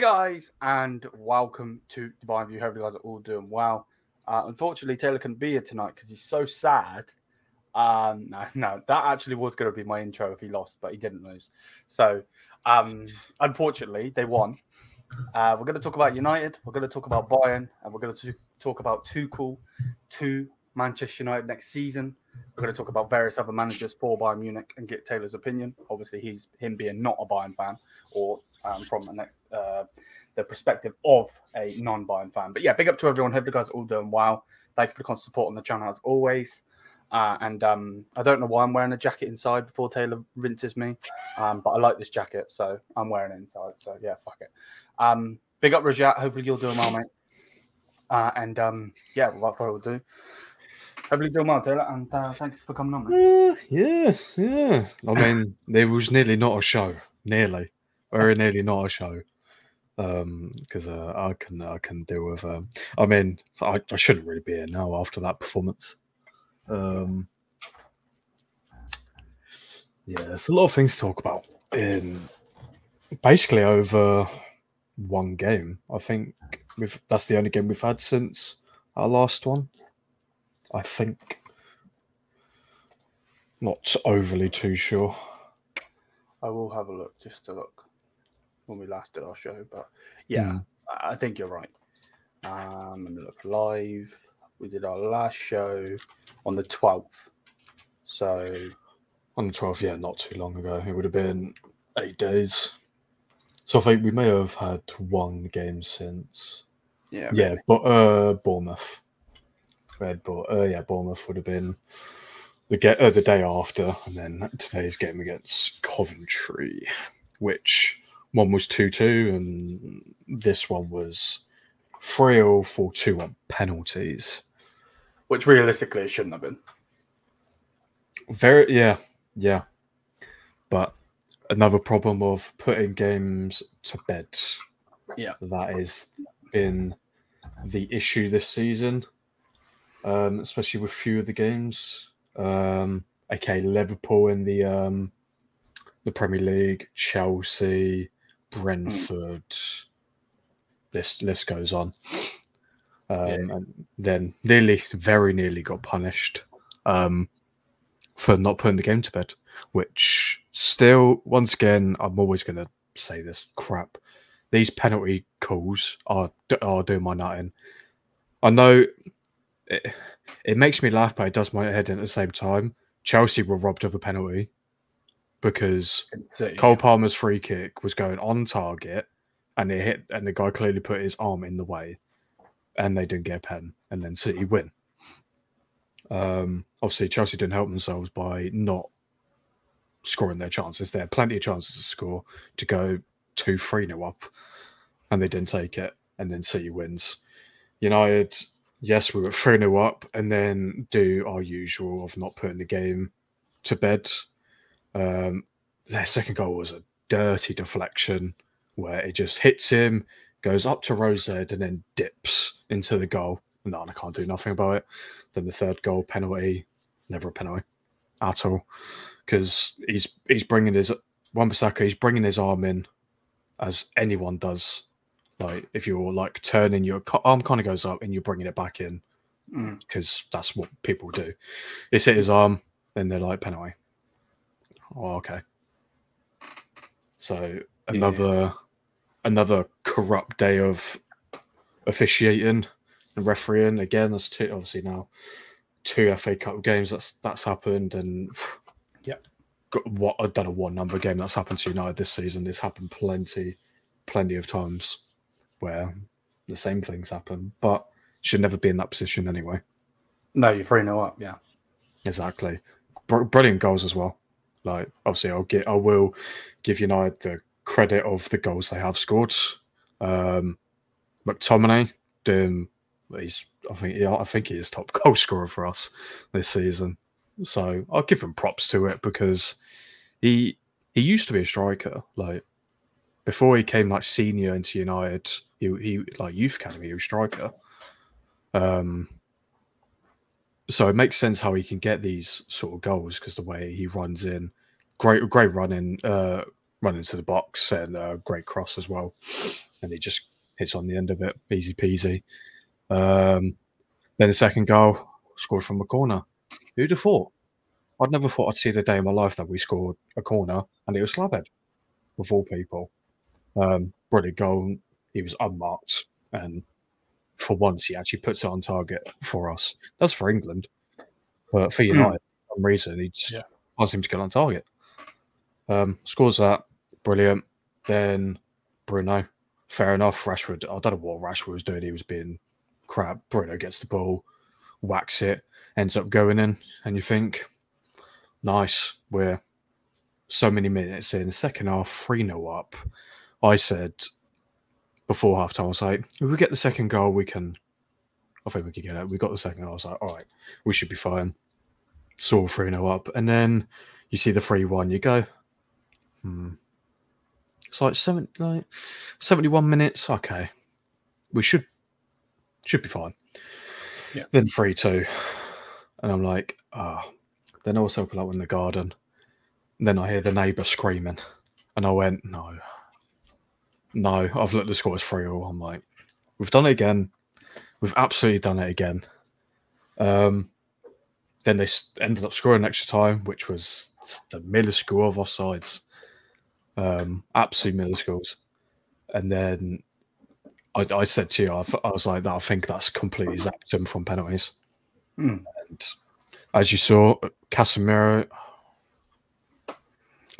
guys, and welcome to Bayern View. Hope you guys are all doing well. Uh, unfortunately, Taylor couldn't be here tonight because he's so sad. Um, no, no, that actually was going to be my intro if he lost, but he didn't lose. So, um, unfortunately, they won. Uh, we're going to talk about United. We're going to talk about Bayern, and we're going to talk about Tuchel to Manchester United next season. We're going to talk about various other managers for Bayern Munich and get Taylor's opinion. Obviously, he's him being not a Bayern fan or um, from the next uh, the perspective of a non-Bayern fan. But yeah, big up to everyone. Hope you guys are all doing well. Thank you for the constant support on the channel as always. Uh, and um, I don't know why I'm wearing a jacket inside before Taylor rinses me, um, but I like this jacket, so I'm wearing it inside. So yeah, fuck it. Um, big up Rajat. Hopefully you're doing well, mate. Uh, and um, yeah, without further ado, hopefully doing well, Taylor. And uh, thank you for coming on, mate. Uh, yeah, yeah. I mean, there was nearly not a show. Nearly, very nearly not a show because um, uh, I can I can deal with. Um, I mean, I, I shouldn't really be here now after that performance. Um, yeah, there's a lot of things to talk about in basically over one game. I think we've that's the only game we've had since our last one. I think. Not overly too sure. I will have a look just to look when we last did our show, but yeah, mm. I think you're right. Um, let me look live. We did our last show on the 12th. So on the 12th, yeah, not too long ago. It would have been eight days. So I think we may have had one game since. Yeah. Yeah, but uh, Bournemouth. Red Bull. Uh, yeah, Bournemouth would have been the get uh, the day after, and then today's game against Coventry, which one was two two, and this one was three 0 for two on penalties which realistically it shouldn't have been. Very, yeah, yeah. But another problem of putting games to bed. Yeah. That has been the issue this season, um, especially with few of the games. Um, okay, Liverpool in the um, the Premier League, Chelsea, Brentford. Mm. This list goes on um, yeah. and then nearly, very nearly got punished um, for not putting the game to bed. Which still, once again, I'm always going to say this crap. These penalty calls are are doing my nutting. I know it, it makes me laugh, but it does my head in at the same time. Chelsea were robbed of a penalty because Cole Palmer's free kick was going on target and it hit, and the guy clearly put his arm in the way and they didn't get a pen, and then City win. Um, obviously, Chelsea didn't help themselves by not scoring their chances. They had plenty of chances to score to go 2 3 0 up, and they didn't take it, and then City wins. United, yes, we were 3 0 up, and then do our usual of not putting the game to bed. Um, their second goal was a dirty deflection where it just hits him, goes up to Rosed, and then dips into the goal. No, I can't do nothing about it. Then the third goal penalty, never a penalty at all, because he's he's bringing his Wan-Bissaka, he's bringing his arm in as anyone does. Like if you're like turning your arm kind of goes up and you're bringing it back in because mm. that's what people do. It's hit his arm, then they're like penalty. Oh, okay. So another yeah. another corrupt day of officiating and refereeing. Again, that's two obviously now two FA Cup games that's that's happened, and yeah, what I've done a one number game that's happened to United this season. It's happened plenty, plenty of times where the same things happen, but should never be in that position anyway. No, you're three no up, yeah, exactly. Br- brilliant goals as well. Like obviously, I'll get I will give United the credit of the goals they have scored. Um, McTominay doing he's I think yeah, I think he is top goal scorer for us this season. So I'll give him props to it because he he used to be a striker. Like before he came like senior into United, he, he like youth academy, he was striker. Um so it makes sense how he can get these sort of goals because the way he runs in, great great running, uh run into the box and a great cross as well. And he just hits on the end of it, easy peasy. Um, then the second goal scored from a corner. Who'd have thought? I'd never thought I'd see the day in my life that we scored a corner and it was Slabhead, of all people. Um, brilliant goal. He was unmarked, and for once, he actually puts it on target for us. That's for England, but for United, for some reason, he just Yeah. can't seem to get on target. Um, scores that, brilliant. Then Bruno, fair enough. Rashford, I don't know what Rashford was doing. He was being crap. Bruno gets the ball, whacks it, ends up going in, and you think, nice. We're so many minutes in, second half, 3 0 up. I said before half time, I was like, if we get the second goal, we can. I think we could get it. We got the second goal. I was like, all right, we should be fine. Saw 3 0 up. And then you see the 3 1, you go, hmm. It's like, seven, like 71 minutes. Okay. We should should be fine. Yeah. Then 3 2. And I'm like, ah. Then I was open up in the garden. Then I hear the neighbour screaming. And I went, no. No, I've looked at the score as 3 0. I'm like, we've done it again. We've absolutely done it again. Um, then they ended up scoring extra time, which was the minuscule of offsides. Um, absolute minuscules. And then I, I said to you, I, I was like, I think that's completely zapped him from penalties. Hmm. And as you saw, Casemiro,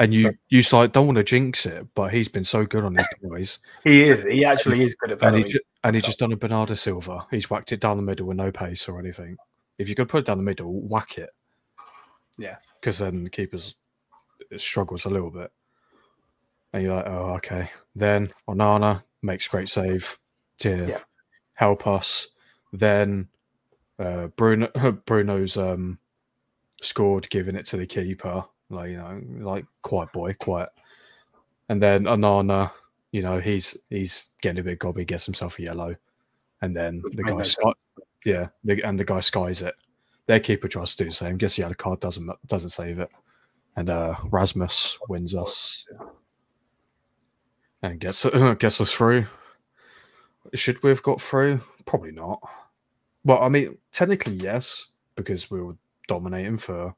and you you like don't want to jinx it, but he's been so good on his penalties, He is. He actually is good at and he ju- and he's just done a Bernardo Silva. He's whacked it down the middle with no pace or anything. If you could put it down the middle, whack it. Yeah. because then the keeper's struggles a little bit, and you're like, oh okay. Then Onana makes great save to Yeah. help us. Then uh, Bruno Bruno's um, scored, giving it to the keeper. Like you know, like quiet boy, quiet. And then Onana, you know, he's he's getting a bit gobby, gets himself a yellow, and then the guy, sky, yeah, the, and the guy skies it. Their keeper tries to do the same. Guess the other card doesn't doesn't save it, and uh, Rasmus wins us and gets gets us through. Should we have got through? Probably not. Well, I mean, technically yes, because we were dominating for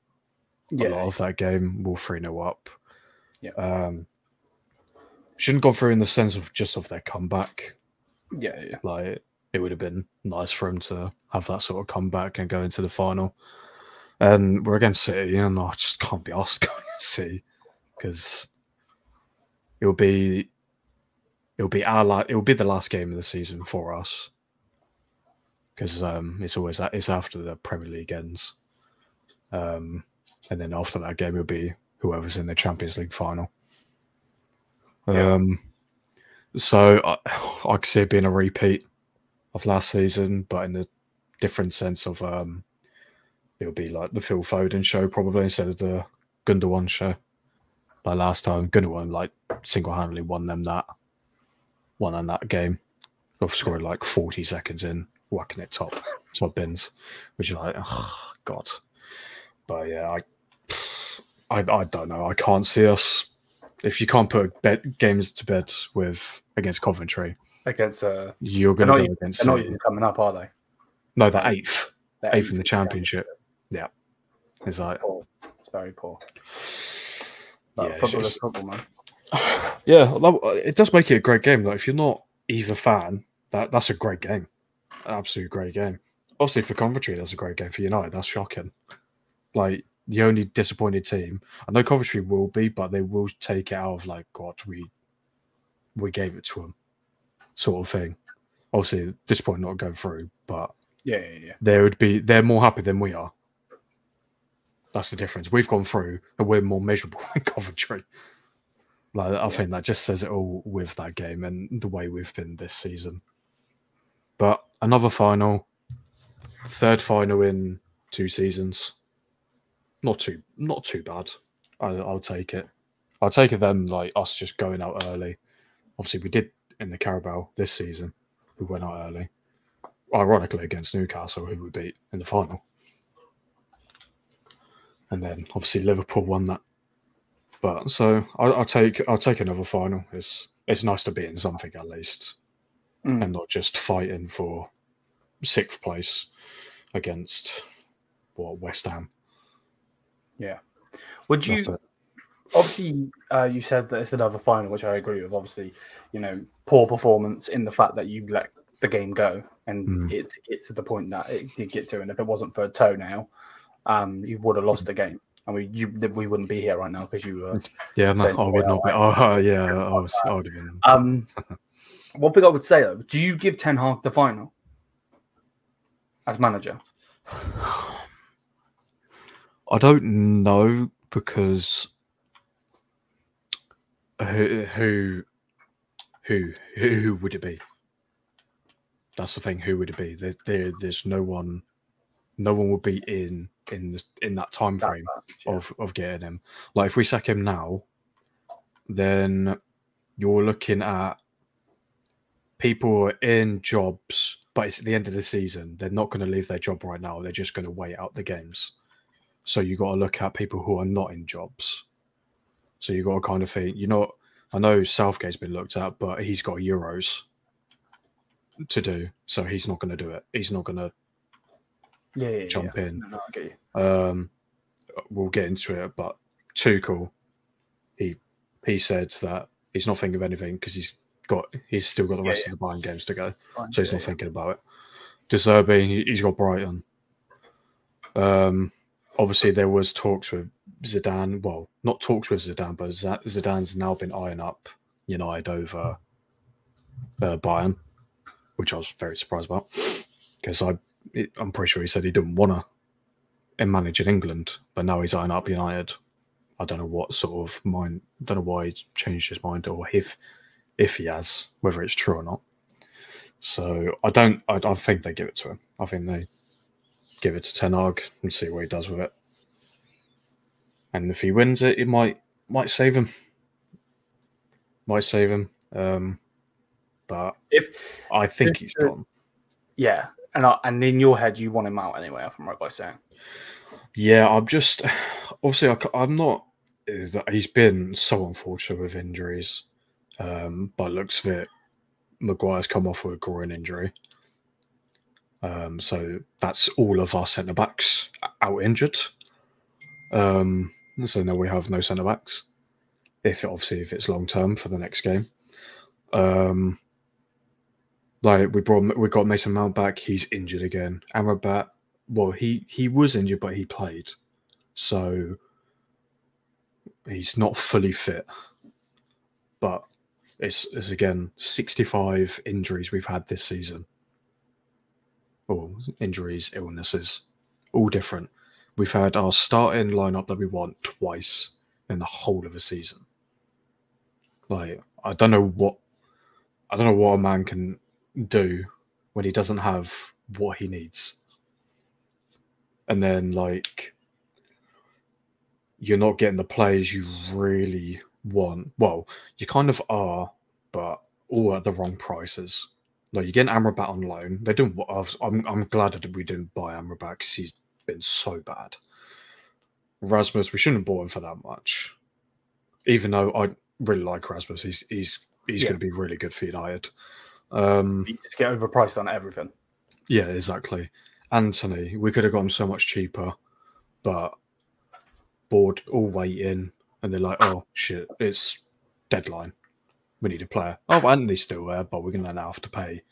a lot of that game. We're three 0 up. Yeah. Um, shouldn't go through in the sense of just of their comeback. Yeah. Yeah. Like it would have been nice for him to have that sort of comeback and go into the final. And we're against City, and I just can't be asked going to City because it'll be it'll be our la- it'll be the last game of the season for us because um, it's always that it's after the Premier League ends, um, and then after that game it'll be whoever's in the Champions League final. Yeah. Um, so I, I could see it being a repeat of last season, but in a different sense of um, it'll be like the Phil Foden show probably instead of the Gundogan show. Like last time, Gundogan like single handedly won them that, won on that game, of scoring like forty seconds in, whacking it top top bins, which is like, oh, God. But yeah, I, I I don't know. I can't see us if you can't put bed, games to bed with against Coventry. Against uh, You're going to go against they're not even coming up, are they? no, the eighth, They're eighth in the eighth championship. Yeah, it's like poor. It's very poor. But Yeah, football is football, man. yeah, it does make it a great game. Like if you're not either fan, that that's a great game, absolute great game. Obviously for Coventry, that's a great game. For United, that's shocking. Like the only disappointed team, I know Coventry will be, but they will take it out of like God, we we gave it to them, sort of thing. Obviously, at this point not going through, but Yeah, yeah, yeah. they would be they're more happy than we are. That's the difference. We've gone through and we're more miserable than Coventry. Like I Yeah. think that just says it all with that game and the way we've been this season. But another final, third final in two seasons. Not too not too bad. I, I'll take it. I'll take it. Them like us just going out early. Obviously, we did in the Carabao this season. We went out early ironically against Newcastle, who we beat in the final. And then obviously Liverpool won that But so I'll, I'll take I'll take another final. It's it's nice to be in something at least, Mm. and not just fighting for sixth place against what West Ham. Would you obviously uh, you said that it's another final, which I agree with. Obviously, you know, poor performance in the fact that you let the game go and Mm. it get to the point that it did get to. And if it wasn't for a toe now, um, you would have lost the game. and we you we wouldn't be here right now because you were. Yeah, no, I would not be. Oh, yeah, I was. I would have been. Um, one thing I would say though, do you give Ten Hag the final as manager? I don't know because who who who who would it be? That's the thing. Who would it be? There, there there's no one. No one would be in in the, in that time That frame much, yeah. of of getting him. Like if we sack him now, then you're looking at people in jobs, but it's at the end of the season. They're not going to leave their job right now. They're just going to wait out the games. So you got to look at people who are not in jobs. So you got to kind of think, you know, I know Southgate's been looked at, but he's got Euros to do, so he's not going to do it. He's not going to yeah, yeah, jump yeah. in. No, no. Um, we'll get into it, but Tuchel, he he said that he's not thinking of anything because he's got he's still got the rest of the Bayern games to go, so he's not thinking about it. De he- he's got Brighton. Um, obviously there was talks with Zidane. Well, not talks with Zidane, but Zidane's now been eyeing up United over uh, Bayern, which I was very surprised about because I I'm pretty sure he said he didn't want to and manage in England, but now he's eyeing up United. I don't know what sort of mind. I don't know why he's changed his mind, or if if he has, whether it's true or not. So I don't. I, I think they give it to him. I think they give it to Ten Hag and see what he does with it. And if he wins it, it might might save him. Might save him. Um, but If I think if he's gone. yeah, and I, and in your head you want him out anyway. If I'm right by saying. Yeah, I'm just obviously I, am not. That he's been so unfortunate with injuries. Um, by looks of it, Maguire's come off with a groin injury. Um, so that's all of our centre backs out injured. Um, so now we have no centre backs. If obviously if it's long term for the next game. Um, like we brought we got Mason Mount back, he's injured again. Amrabat well, he he was injured, but he played, so he's not fully fit. But it's, it's again sixty-five injuries we've had this season. Injuries, illnesses, all different. We've had our starting lineup that we want twice in the whole of a season. Like I don't know what I don't know what a man can do when he doesn't have what he needs and then like you're not getting the players you really want. Well, you kind of are, but all at the wrong prices. Like you're getting Amrabat on loan. They didn't. I'm I'm glad that we didn't buy Amrabat because he's been so bad. Rasmus, we shouldn't have bought him for that much. Even though I really like Rasmus, he's he's he's Yeah. going to be really good for United. Um, You just get overpriced on everything. yeah, exactly. Antony, we could have got him so much cheaper, but bored all waiting, and they're like, "Oh shit, it's deadline. We need a player." Oh, Antony's still there, but we're gonna now have to pay.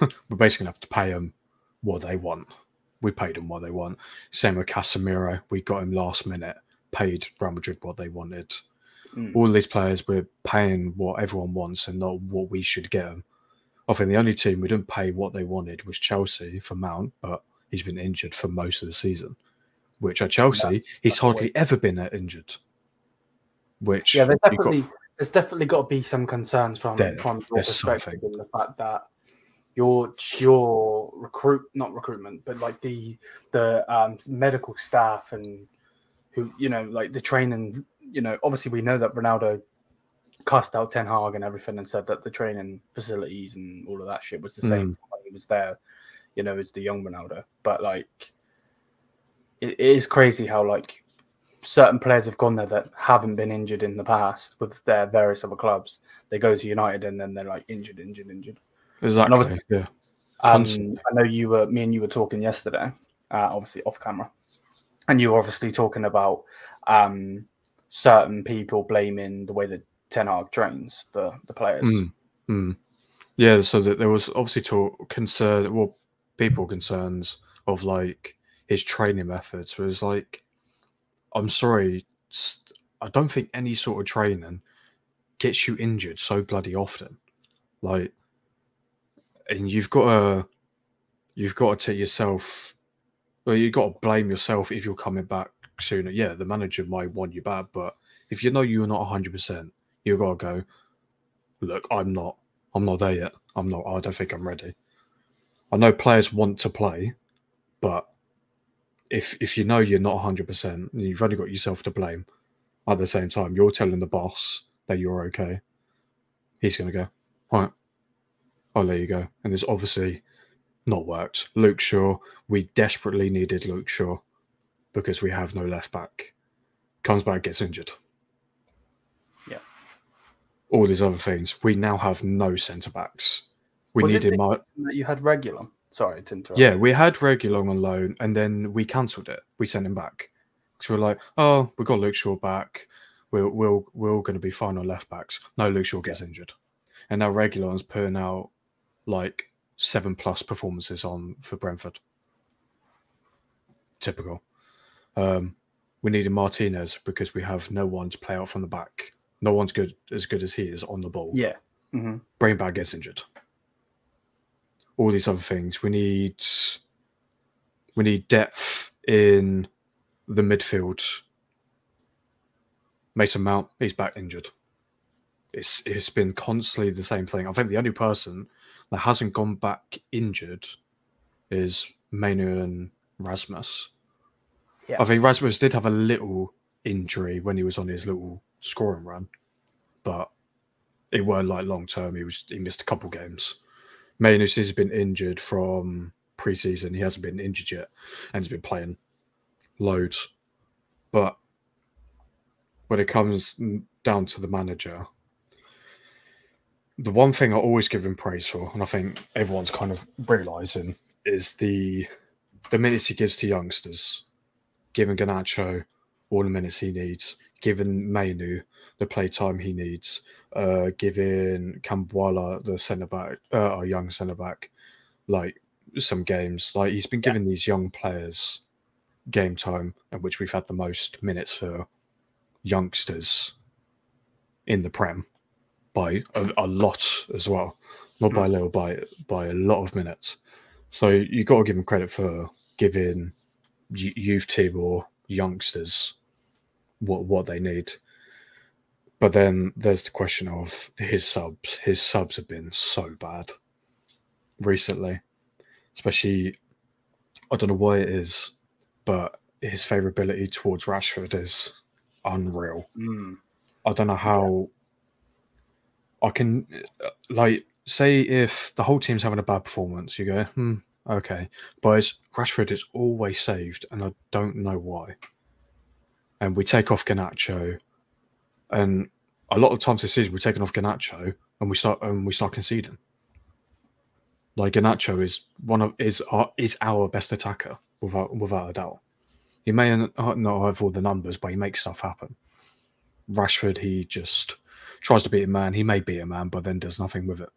we're basically gonna have to pay them what they want. We paid them what they want. Same with Casemiro. We got him last minute. Paid Real Madrid what they wanted. Mm. All these players, we're paying what everyone wants and not what we should get them. I think the only team we didn't pay what they wanted was Chelsea for Mount, but he's been injured for most of the season. Which at Chelsea, he's hardly ever been injured. Which Yeah, there's you got- definitely there's definitely got to be some concerns from There- from your perspective in the fact that your your recruit not recruitment but like the the um, medical staff and who you know like the training you know obviously we know that Ronaldo cast out Ten Hag and everything and said that the training facilities and all of that shit was the same when he was there you know as the young Ronaldo. But like it, it is crazy how like certain players have gone there that haven't been injured in the past with their various other clubs. They go to United and then they're like injured, injured, injured. Exactly. Yeah. Um, I know you were me and you were talking yesterday, uh, obviously off camera, and you were obviously talking about um, certain people blaming the way that Ten Hag trains the the players. Mm, mm. Yeah, so that there was obviously talk concern, well, people concerns of like his training methods. Was like, I'm sorry, I don't think any sort of training gets you injured so bloody often. Like, and you've got to, you've got to take yourself. Well, you've got to blame yourself if you're coming back sooner. Yeah, the manager might want you back, but if you know you're not 100, percent you've got to go. Look, I'm not. I'm not there yet. I'm not. I don't think I'm ready. I know players want to play, but if if you know you're not 100, percent you've only got yourself to blame. At the same time, you're telling the boss that you're okay. He's going to go, all right, I'll let you go. And it's obviously not worked. Luke Shaw, we desperately needed Luke Shaw because we have no left back. Comes back, gets injured yeah all these other things. We now have no centre backs. We Was needed my. That you had Reguilón. Sorry to interrupt. Yeah, we had Reguilón on loan, and then we cancelled it. We sent him back because we are like, oh, we got Luke Shaw back. We're we're we're all going to be fine on left backs. No, Luke Shaw gets yeah. injured, and now Reguilón's putting out like seven plus performances on for Brentford. Typical. Um, we needed Martinez because we have no one to play out from the back no one's good as good as he is on the ball. Yeah. Mm-hmm. Brain bag gets injured. All these other things. We need we need depth in the midfield. Mason Mount, he's back injured. It's it's been constantly the same thing. I think the only person that hasn't gone back injured is Mainoo and Rasmus. Yeah. I think Rasmus did have a little injury when he was on his little scoring run, but it weren't like long term. He was he missed a couple games. Mainoo's has been injured from preseason. He hasn't been injured yet, and he's been playing loads. But when it comes down to the manager, the one thing I always give him praise for, and I think everyone's kind of realizing, is the the minutes he gives to youngsters, giving Garnacho all the minutes he needs, giving Mainoo the playtime he needs, uh, giving Kambwala the centre back, uh, our young centre back, like some games. Like he's been giving yeah. these young players game time, at which we've had the most minutes for youngsters in the Prem by a, a lot as well, not by a hmm. little, by by a lot of minutes. So you got to give him credit for giving youth team or youngsters what what they need. But then there's the question of his subs. His subs have been so bad recently, especially. I don't know why it is, but his favorability towards Rashford is unreal. Mm. I don't know how I can like say if the whole team's having a bad performance, you go, hmm, okay. But Rashford is always saved, and I don't know why and we take off Garnacho, and a lot of times this season we're taking off Garnacho and we start and we start conceding. Like Garnacho is one of is our is our best attacker without without a doubt. He may uh, not have all the numbers, but he makes stuff happen. Rashford, he just tries to beat a man. He may beat a man, but then does nothing with it.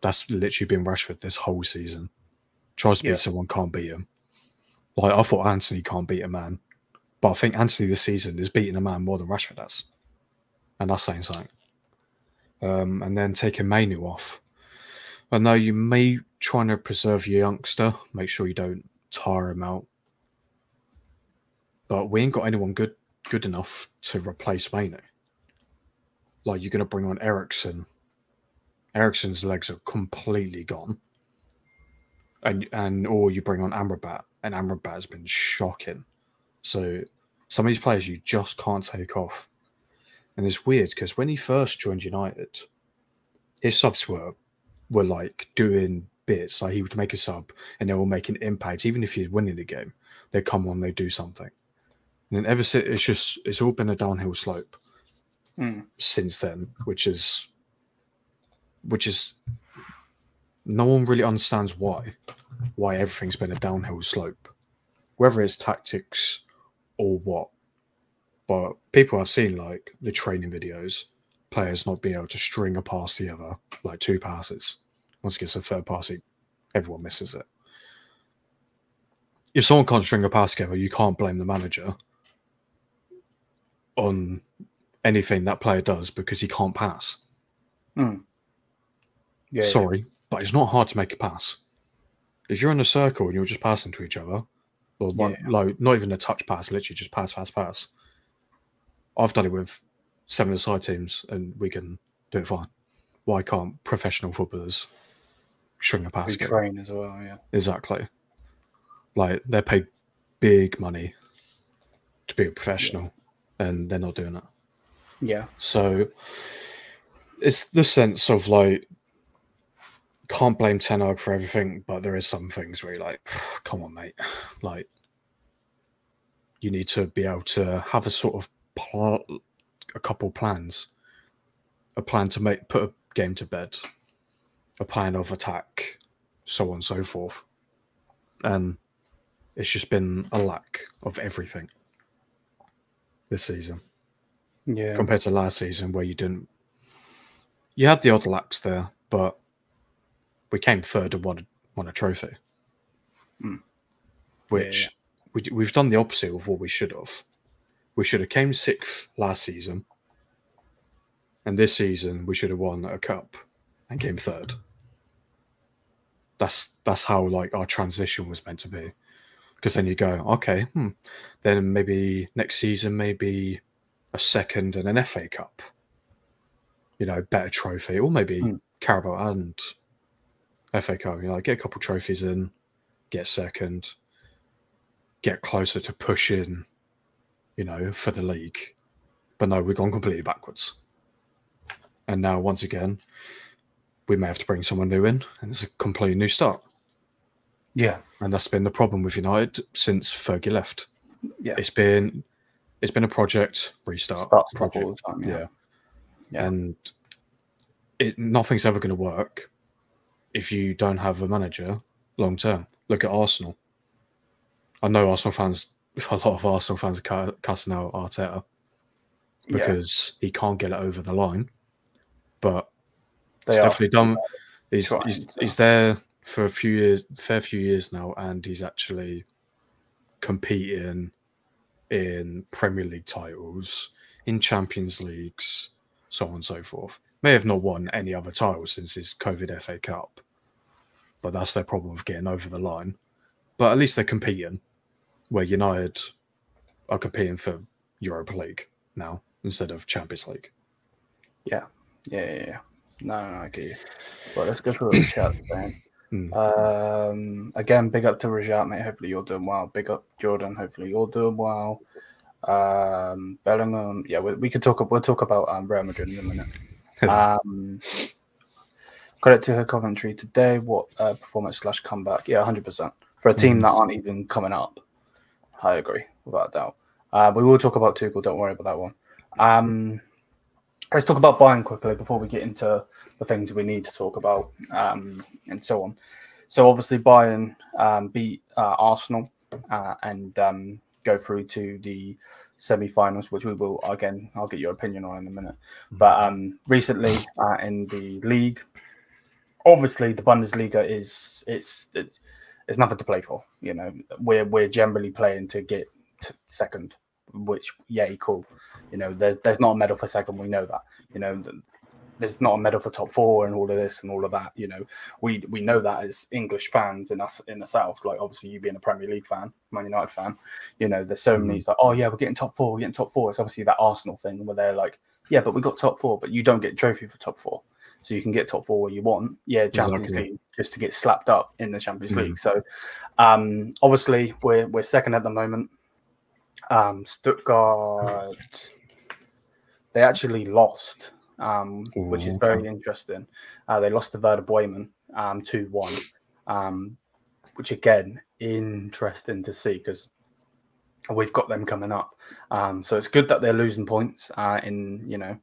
That's literally been Rashford this whole season. Tries to beat yeah. someone, can't beat him. Like I thought Antony can't beat a man. But I think Antony this season is beating a man more than Rashford has. And that's saying something. Um, and then taking Mainoo off. I know you may trying to preserve your youngster, make sure you don't tire him out. But we ain't got anyone good good enough to replace Mainoo. Like you're gonna bring on Eriksen. Eriksen's legs are completely gone. And and or you bring on Amrabat, and Amrabat has been shocking. So some of these players you just can't take off. And it's weird because when he first joined United, his subs were were like doing bits. Like he would make a sub and they were making impact. Even if he was winning the game, they'd come on, they do something. And then ever since, it's just it's all been a downhill slope Hmm. since then, which is which is no one really understands why why everything's been a downhill slope, whether it's tactics or what. But people have seen like the training videos, players not being able to string a pass together, like two passes. Once it gets a third pass, everyone misses it. If someone can't string a pass together, you can't blame the manager on anything that player does because he can't pass. Hmm. Yeah. yeah. Sorry, but it's not hard to make a pass. If you're in a circle and you're just passing to each other, or one, Yeah. like not even a touch pass, literally just pass, pass, pass. I've done it with seven aside teams, and we can do it fine. Why can't professional footballers string a pass? We train as well. Yeah. Exactly. Like they're paid big money to be a professional, and they're not doing it. Yeah. So it's the sense of like can't blame Ten Hag for everything, but there is some things where you're like, come on, mate. Like you need to be able to have a sort of pl- a couple plans, a plan to make put a game to bed, a plan of attack, so on and so forth. And it's just been a lack of everything this season Yeah. compared to last season where you didn't you had the odd laps there but we came third and won, won a trophy Mm. which yeah. We, we've done the opposite of what we should have we should have came sixth last season and this season we should have won a cup and came third that's that's how like our transition was meant to be because then you go okay hmm, then maybe next season maybe a second and an FA Cup. You know, better trophy, or maybe Hmm. Carabao and FA Cup. You know, get a couple trophies in, get second, get closer to pushing. You know, for the league. But no, we've gone completely backwards. And now, once again, we may have to bring someone new in, and it's a completely new start. Yeah. And that's been the problem with United since Fergie left. Yeah. It's been it's been a project restart Start stop project. all the time. yeah. Yeah. Yeah. and it nothing's ever going to work if you don't have a manager long term. Look at Arsenal. I know Arsenal fans, a lot of Arsenal fans are ca- cussing out Arteta Yeah. because he can't get it over the line, but They he's definitely done. He's, he's, he's there for a few years, fair few years now, and he's actually competing in Premier League titles, in Champions Leagues, so on and so forth. May have not won any other titles since his COVID FA Cup, but that's their problem of getting over the line. But at least they're competing, where United are competing for Europa League now instead of Champions League. Yeah, yeah, yeah. No, no, I get you. Well, let's go through the chat then. Mm. Um, again, big up to Rajat, mate. Hopefully you're doing well. Big up Jordan. Hopefully you're doing well. Um, Bellingham. Yeah, we, we could talk. We'll talk about um, Real Madrid in a minute. Um, credit to her Coventry today. What uh, performance slash comeback? Yeah, hundred percent for a team Mhm. that aren't even coming up. I agree without a doubt. Uh, we will talk about Tuchel. Don't worry about that one. Um, let's talk about Bayern quickly before we get into the things we need to talk about um, and so on. So obviously Bayern um, beat uh, Arsenal uh, and um, go through to the semi-finals, which we will again. I'll get your opinion on in a minute. But um, recently uh, in the league, obviously the Bundesliga is it's it's, it's nothing to play for. You know, we're we're generally playing to get to second, which yay cool. You know, there, there's not a medal for second. We know that. You know, there's not a medal for top four and all of this and all of that. You know, we we know that as English fans in us in the south. Like obviously you being a Premier League fan, Man United fan. You know, there's so mm. many like, oh yeah, we're getting top four, we're getting top four. It's obviously that Arsenal thing where they're like, yeah, but we got top four, but you don't get trophy for top four. So you can get top four where you want. Yeah, Champions Exactly. League just to get slapped up in the Champions Mhm. League. So um obviously we're we're second at the moment. Um Stuttgart they actually lost, um, which is very okay. interesting. Uh, they lost to Werder Bremen um, 2 1, um, which again, interesting to see because we've got them coming up. Um, so it's good that they're losing points uh, in you know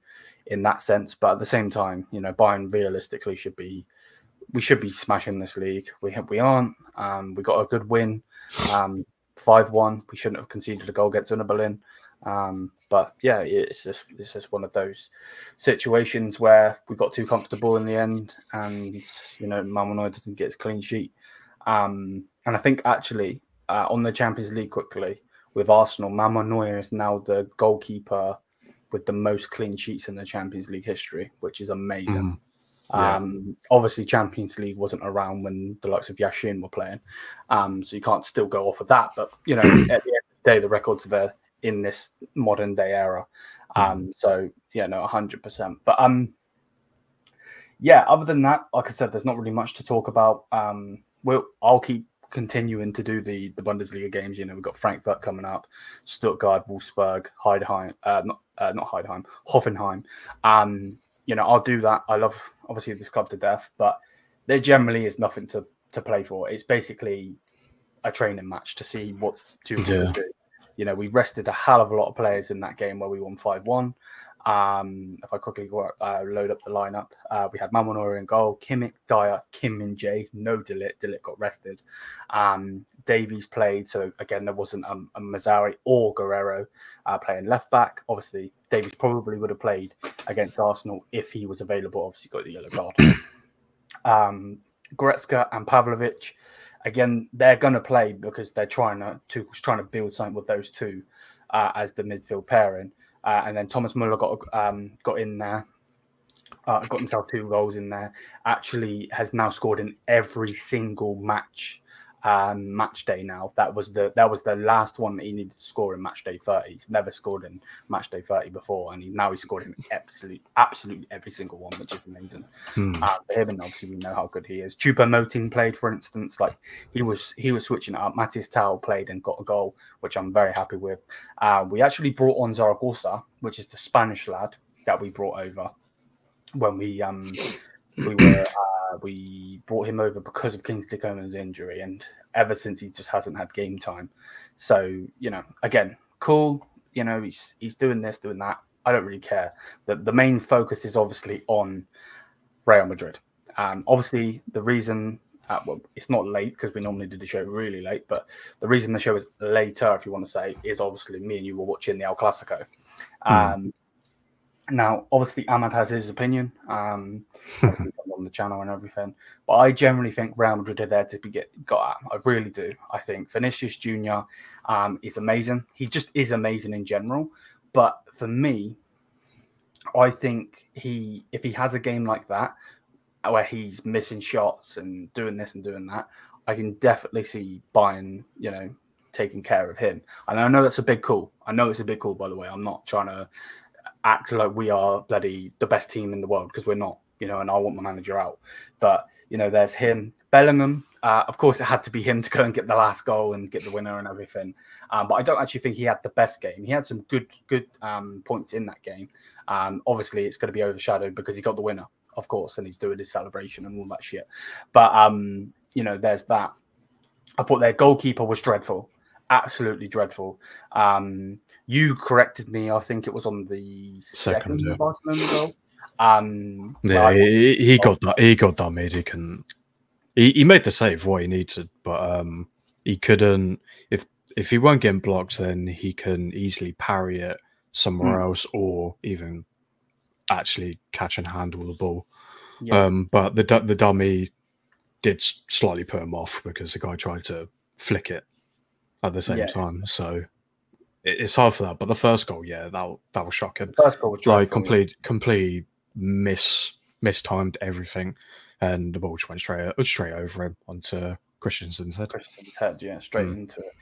in that sense, but at the same time, you know, Bayern realistically should be we should be smashing this league. We have, we aren't. Um, we got a good win, um, five one. We shouldn't have conceded a goal against Union Berlin. Um, but yeah, it's just it's just one of those situations where we got too comfortable in the end, and you know Manuel Neuer doesn't get his clean sheet. Um, and I think actually uh, on the Champions League quickly with Arsenal, Manuel Neuer is now the goalkeeper with the most clean sheets in the Champions League history, which is amazing. Mm. Yeah. Um, obviously, Champions League wasn't around when the likes of Yashin were playing, um, so you can't still go off of that. But you know, at the end of the day, the records are there in this modern day era. Um, mm. So yeah, no, hundred percent. But um, yeah, other than that, like I said, there's not really much to talk about. Um, we'll I'll keep continuing to do the the Bundesliga games. You know, we've got Frankfurt coming up, Stuttgart, Wolfsburg, Heidenheim, uh, not uh, not Heidenheim, Hoffenheim. Um, you know, I'll do that. I love obviously this club to death, but there generally is nothing to to play for. It's basically a training match to see what two yeah. do. You know, we rested a hell of a lot of players in that game where we won 5 1. Um, if I quickly go, uh, load up the lineup, uh, we had Manuel Neuer in goal, Kimmich, Dier, Kim Min Jae, no De Ligt, got rested. Um, Davies played, so again, there wasn't um, a Mazraoui or Guerreiro uh, playing left back. Obviously, Davies probably would have played against Arsenal if he was available. Obviously, got the yellow card. um, Goretzka and Pavlovic again, they're going to play because they're trying to, to trying to build something with those two uh, as the midfield pairing. Uh, and then Thomas Muller got um, got in there, uh, got himself two goals in there. Actually, has now scored in every single match um, match day now. That was the that was the last one that he needed to score in match day 30. He's never scored in match day 30 before, and he, now he's scored in absolutely absolutely every single one, which is amazing. Hmm. Uh, him, and obviously we know how good he is. Choupo-Moting played, for instance, like he was he was switching it up. Mathys Tel played and got a goal, which I'm very happy with. Uh, we actually brought on Zaragoza, which is the Spanish lad that we brought over when we um we were uh, we brought him over because of Kingsley Coman's injury, and ever since he just hasn't had game time. So you know, again, cool. You know, he's he's doing this, doing that. I don't really care. The the main focus is obviously on Real Madrid. Um, obviously, the reason uh, well, it's not late because we normally do the show really late, but the reason the show is later, if you want to say, is obviously me and you were watching the El Clasico. Mm. Now, obviously, Ahmad has his opinion um, on the channel and everything, but I generally think Real Madrid are there to be get got at. I really do. I think Vinicius Junior um, is amazing. He just is amazing in general. But for me, I think he, if he has a game like that, where he's missing shots and doing this and doing that, I can definitely see Bayern, you know, taking care of him. And I know that's a big call. I know it's a big call, by the way. I'm not trying to act like we are bloody the best team in the world because we're not, you know, and I want my manager out. But, you know, there's him, Bellingham. Uh, of course, it had to be him to go and get the last goal and get the winner and everything. Um, but I don't actually think he had the best game. He had some good, good um, points in that game. Um, obviously, it's going to be overshadowed because he got the winner, of course, and he's doing his celebration and all that shit. But, um, you know, there's that. I thought their goalkeeper was dreadful absolutely dreadful. Um, you corrected me. I think it was on the second, second. Barcelona goal. Um, yeah, he, he, got he got damaged. He can he, he made the save what he needed, but um, he couldn't. If if he weren't getting blocked, then he can easily parry it somewhere mm. else, or even actually catch and handle the ball. Yeah. Um, but the the dummy did slightly put him off because the guy tried to flick it at the same yeah. time. So it's hard for that. But the first goal, yeah, that that was shocking. The first goal was like complete, complete miss, mistimed everything, and the ball just went straight straight over him onto Christensen's head. Christensen's head, yeah, straight mm. into it.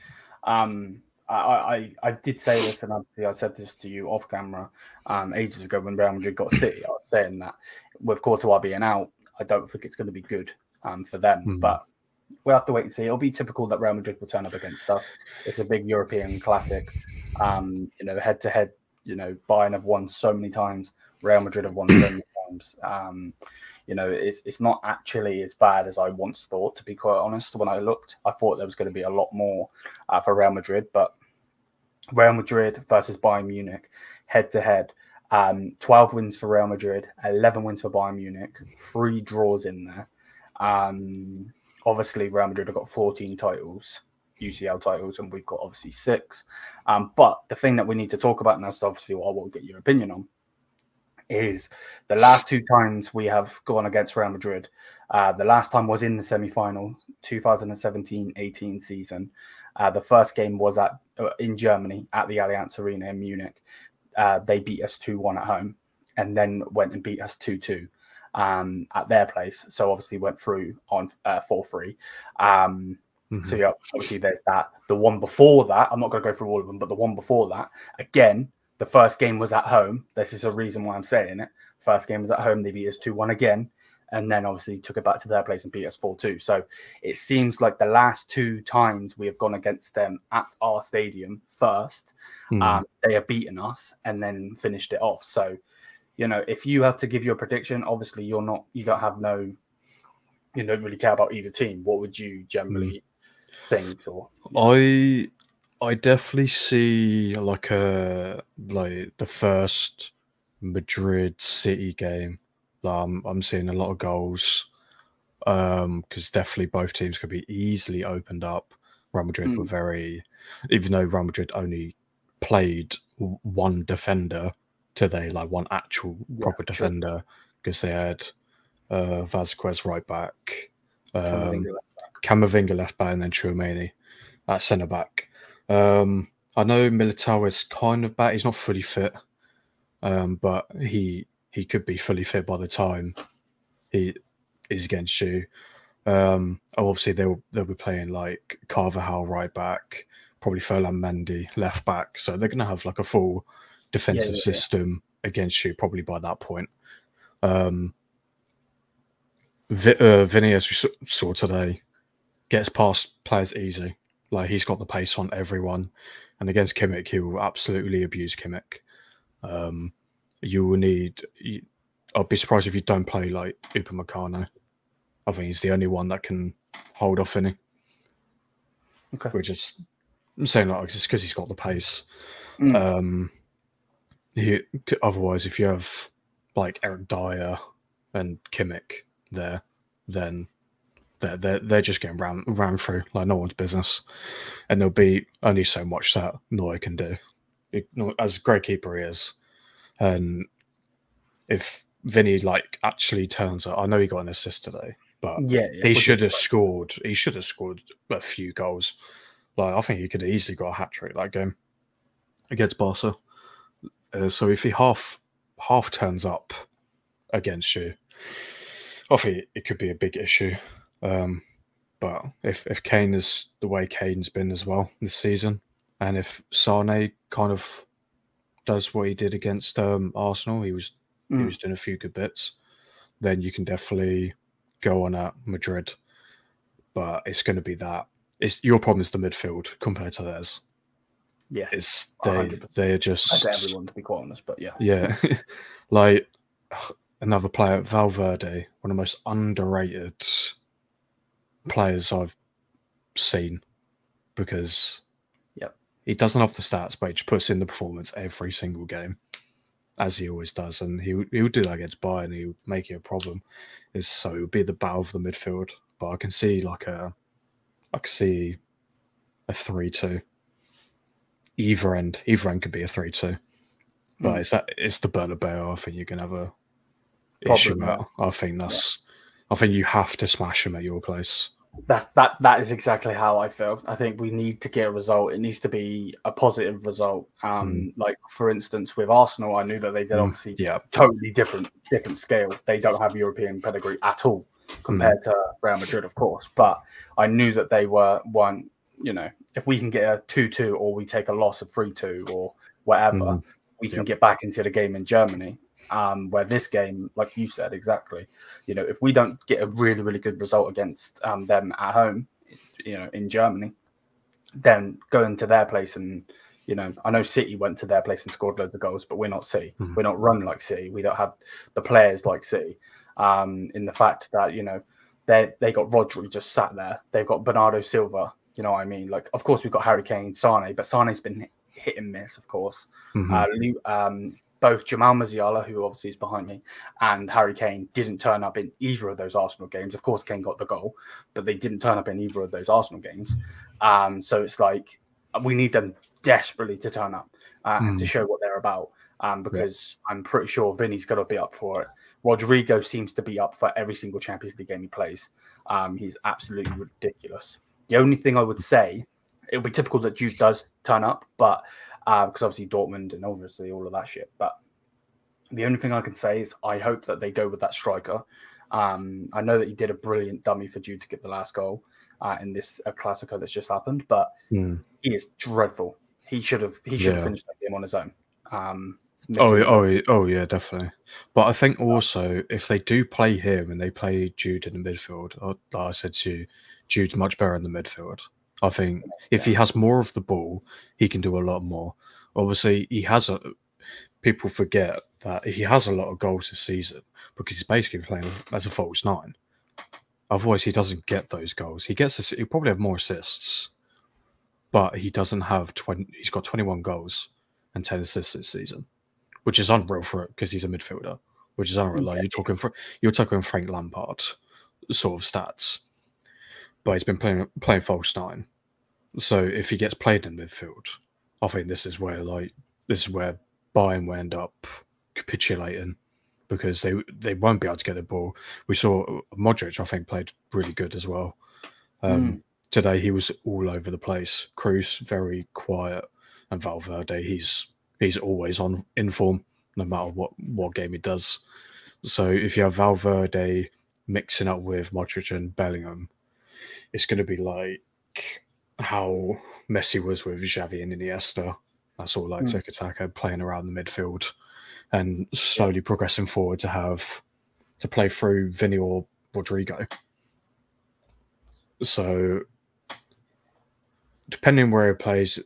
Um, I, I, I did say this, and obviously I said this to you off camera um, ages ago when Real Madrid got City. I was saying that with Courtois being out, I don't think it's going to be good um, for them. Mm. But we'll have to wait and see. It'll be typical that Real Madrid will turn up against stuff. It's a big European classic. Um, you know, head to head, you know, Bayern have won so many times. Real Madrid have won so many times. Um, you know, it's it's not actually as bad as I once thought. To be quite honest, when I looked, I thought there was going to be a lot more uh, for Real Madrid, but Real Madrid versus Bayern Munich, head to head. Um, 12 wins for Real Madrid, 11 wins for Bayern Munich, three draws in there. Um, obviously, Real Madrid have got 14 titles, UCL titles, and we've got obviously six. Um, but the thing that we need to talk about, and that's obviously what I want to get your opinion on, is the last two times we have gone against Real Madrid. Uh, the last time was in the semi final, 2017 18 season. Uh, the first game was at uh, in Germany at the Allianz Arena in Munich. Uh, they beat us 2 1 at home and then went and beat us 2 2 um, at their place. So obviously went through on uh, 4 3. Um, mm-hmm. So, yeah, obviously there's that. The one before that, I'm not going to go through all of them, but the one before that, again, the first game was at home. This is a reason why I'm saying it. First game was at home. They beat us 2 1 again and then obviously took it back to their place and beat us 4 2. So it seems like the last two times we have gone against them at our stadium first, mm. um, they have beaten us and then finished it off. So, you know, if you had to give your prediction, obviously you're not, you don't have no, you don't really care about either team. What would you generally mm. think? Or I, I definitely see like a like the first Madrid City game um, I'm seeing a lot of goals because um, definitely both teams could be easily opened up. Real Madrid mm. were very, even though Real Madrid only played one defender today, like one actual yeah, proper defender, because they had uh, Vázquez right back, um, Camavinga left back, and then Tchouameni at centre back. Um, I know Militao is kind of back; he's not fully fit, um, but he he could be fully fit by the time he is against you. Um, obviously they'll they'll be playing like Carvajal right back, probably Ferland Mendy left back. So they're gonna have like a full defensive yeah, yeah, system against you probably by that point. Um, v- uh, Vinny, as we saw today, gets past players easy. Like he's got the pace on everyone, and against Kimmich, he will absolutely abuse Kimmich. Um, you will need. You, I'll be surprised if you don't play like Upamecano. I think he's the only one that can hold off any. Okay. Which is I'm saying like just because he's got the pace. Mm. Um, he, otherwise, if you have like Eric Dier and Kimmich there, then they're, they're, they're just getting ran, ran through like no one's business. And there'll be only so much that Neuer can do. It, as great keeper he is, and if Vinny like actually turns up, I know he got an assist today, but yeah, yeah he should have scored. He should have scored a few goals. Like I think he could have easily got a hat trick that game against Barca. Uh, so if he half half turns up against you, obviously it could be a big issue. Um, but if if Kane is the way Kane's been as well this season, and if Sane kind of does what he did against um, Arsenal, he was mm. he was doing a few good bits. Then you can definitely go on at Madrid, but it's going to be that. It's your problem is the midfield compared to theirs. Yeah, it's they they're just I tell everyone to be quite honest, but yeah, yeah, like another player, Valverde, one of the most underrated players I've seen because he doesn't have the stats, but he just puts in the performance every single game, as he always does. And he he would do that against Bayern. He would make it a problem. Is so it would be the bow of the midfield. But I can see like a, I can see a three-two. Either end, either end could be a three-two. But mm. it's that it's the Bernabeu. I think you can have a problem issue about. I think that's. Yeah. I think you have to smash him at your place that's that that is exactly how I feel. I think we need to get a result. It needs to be a positive result. Um, mm. like for instance, with Arsenal, I knew that they did mm. obviously yeah. totally different different scale. They don't have European pedigree at all compared mm. to Real Madrid, of course. But I knew that they were one. You know, if we can get a two-two or we take a loss of three-two or whatever, mm. we can yep. get back into the game in Germany. Um, where this game, like you said, exactly, you know, if we don't get a really, really good result against um, them at home, you know, in Germany, then going to their place and, you know, I know City went to their place and scored loads of goals, but we're not City. Mm-hmm. We're not run like City. We don't have the players like City. Um, in the fact that you know they they got Rodri just sat there. They've got Bernardo Silva. You know what I mean? Like, of course we've got Harry Kane, Sane, but Sane's been hit and miss, of course. Mhm. Uh, um, both Jamal Musiala, who obviously is behind me, and Harry Kane didn't turn up in either of those Arsenal games. Of course, Kane got the goal, but they didn't turn up in either of those Arsenal games. Um, so it's like we need them desperately to turn up uh, and to Mm. show what they're about. Um, because I'm pretty sure Vinny's going to be up for it. Rodrygo seems to be up for every single Champions League game he plays. Um, he's absolutely ridiculous. The only thing I would say, it would be typical that Jude does turn up, but uh, because obviously Dortmund and obviously all of that shit. But the only thing I can say is I hope that they go with that striker. Um, I know that he did a brilliant dummy for Jude to get the last goal uh, in this uh, Classico that's just happened, but Mm. he is dreadful. He should have he should have Yeah. finished that game on his own. Um, Oh, yeah, oh, oh, yeah, definitely. But I think also if they do play him and they play Jude in the midfield, uh, like I said to you, Jude's much better in the midfield. I think if he has more of the ball, he can do a lot more. Obviously, he has a. People forget that he has a lot of goals this season because he's basically playing as a false nine. Otherwise, he doesn't get those goals. He gets. He probably have more assists, but he doesn't have twenty. He's got twenty-one goals and ten assists this season which is unreal for it because he's a midfielder, which is unreal. Like you're talking for you're talking Frank Lampard sort of stats, but he's been playing playing false nine. So if he gets played in midfield, I think this is where like this is where Bayern will end up capitulating because they they won't be able to get the ball. We saw Modric, I think, played really good as well. Um, Today he was all over the place. Cruz very quiet, and Valverde he's he's always on in form no matter what what game he does. So if you have Valverde mixing up with Modric and Bellingham, it's going to be like how Messi was with Xavi and Iniesta. That's all like Mm. tiki taka playing around the midfield and slowly progressing forward to have to play through Vinny or Rodrygo. So depending where he plays,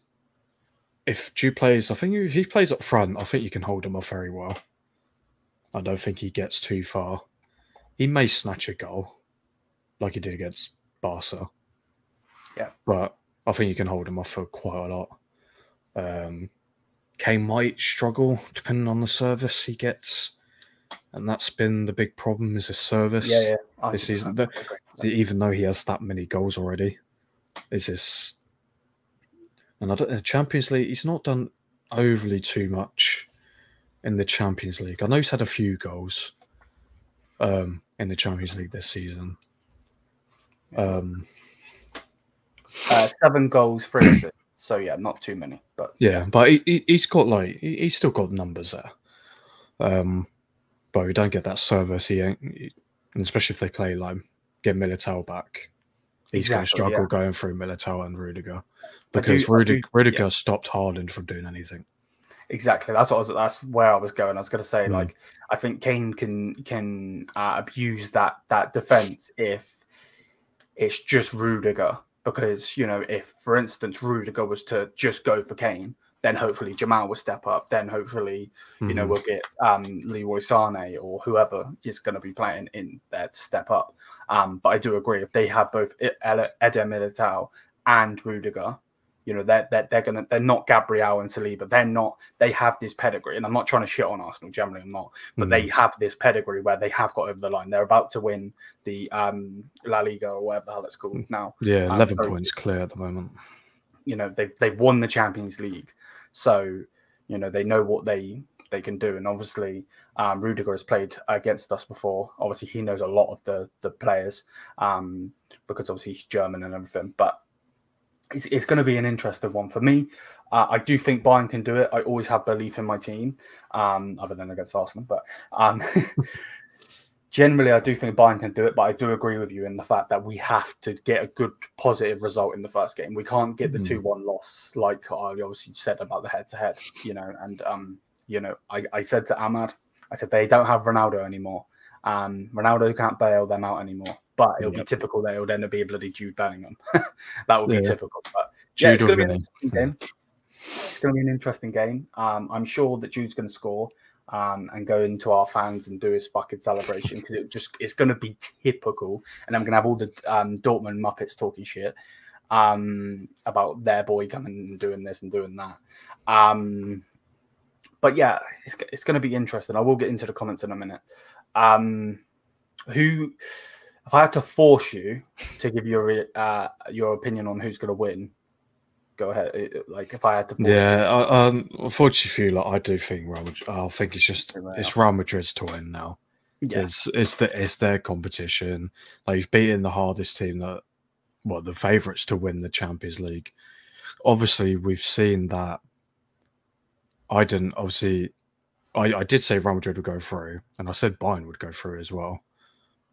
if Jude plays, I think if he plays up front, I think you can hold him off very well. I don't think he gets too far. He may snatch a goal, like he did against Barca. Yeah. but I think you can hold him off for quite a lot. Um, Kane might struggle depending on the service he gets, and that's been the big problem is his service. yeah, yeah. I This season, the- the- even though he has that many goals already, is this? And I don't know, Champions League. He's not done overly too much in the Champions League. I know he's had a few goals um, in the Champions League this season. Um, Uh, seven goals, three assists. So yeah, not too many, but yeah, but he, he, he's got like he, he's still got numbers there. Um, but we don't get that service. He ain't, he- and especially if they play like get Militao back, he's going to struggle yeah. going through Militao and Rudiger I do- because do- Rudiger, Rudiger stopped Haaland from doing anything. Exactly. That's what I was. That's where I was going. I was going to say, Mm. like, I think Kane can can uh, abuse that that defense if it's just Rudiger, because you know, if for instance Rudiger was to just go for Kane, then hopefully Jamal will step up. Then hopefully, you know, Mhm. we'll get um, Leroy Sane or whoever is going to be playing in there to step up. Um, but I do agree if they have both Eder Militao and Rudiger, you know, they're, they're, they're gonna they're not Gabriel and Saliba. They're not. They have this pedigree, and I'm not trying to shit on Arsenal. Generally, I'm not. But Mhm. they have this pedigree where they have got over the line. They're about to win the um, La Liga or whatever the hell it's called now yeah, um, eleven so- points clear at the moment. you know they've they've won the Champions League, so you know they know what they they can do. And obviously, um, Rudiger has played against us before. Obviously, he knows a lot of the the players um, because obviously he's German and everything. But it's it's going to be an interesting one for me. Uh, I do think Bayern can do it. I always have belief in my team, um, other than against Arsenal. But um, generally, I do think Bayern can do it. But I do agree with you in the fact that we have to get a good positive result in the first game. We can't get the Mhm. two one loss like I obviously said about the head to head. You know, and um, you know, I, I said to Ahmad, I said they don't have Ronaldo anymore. Um, Ronaldo can't bail them out anymore. But it'll be typical that it'll end up being a bloody Jude Bellingham. that would be Yeah. typical. But yeah, it's Jude or going to be an interesting game. It's going to be an interesting game. Um, I'm sure that Jude's going to score um, and go into our fans and do his fucking celebration because it just it's going to be typical. And I'm going to have all the um, Dortmund Muppets talking shit. um, about their boy coming and doing this and doing that. Um, but yeah, it's it's going to be interesting. I will get into the comments in a minute. Um, who, if I had to force you to give your uh, your opinion on who's going to win, go ahead. Like if I had to, yeah. um, unfortunately for you, like I do think Real Madrid, I think it's just it's Real Madrid's to win now. Yeah. It's it's the it's their competition. Like you've beaten the hardest team that, well, the favourites to win the Champions League. Obviously, we've seen that. I didn't obviously. I, I did say Real Madrid would go through, and I said Bayern would go through as well,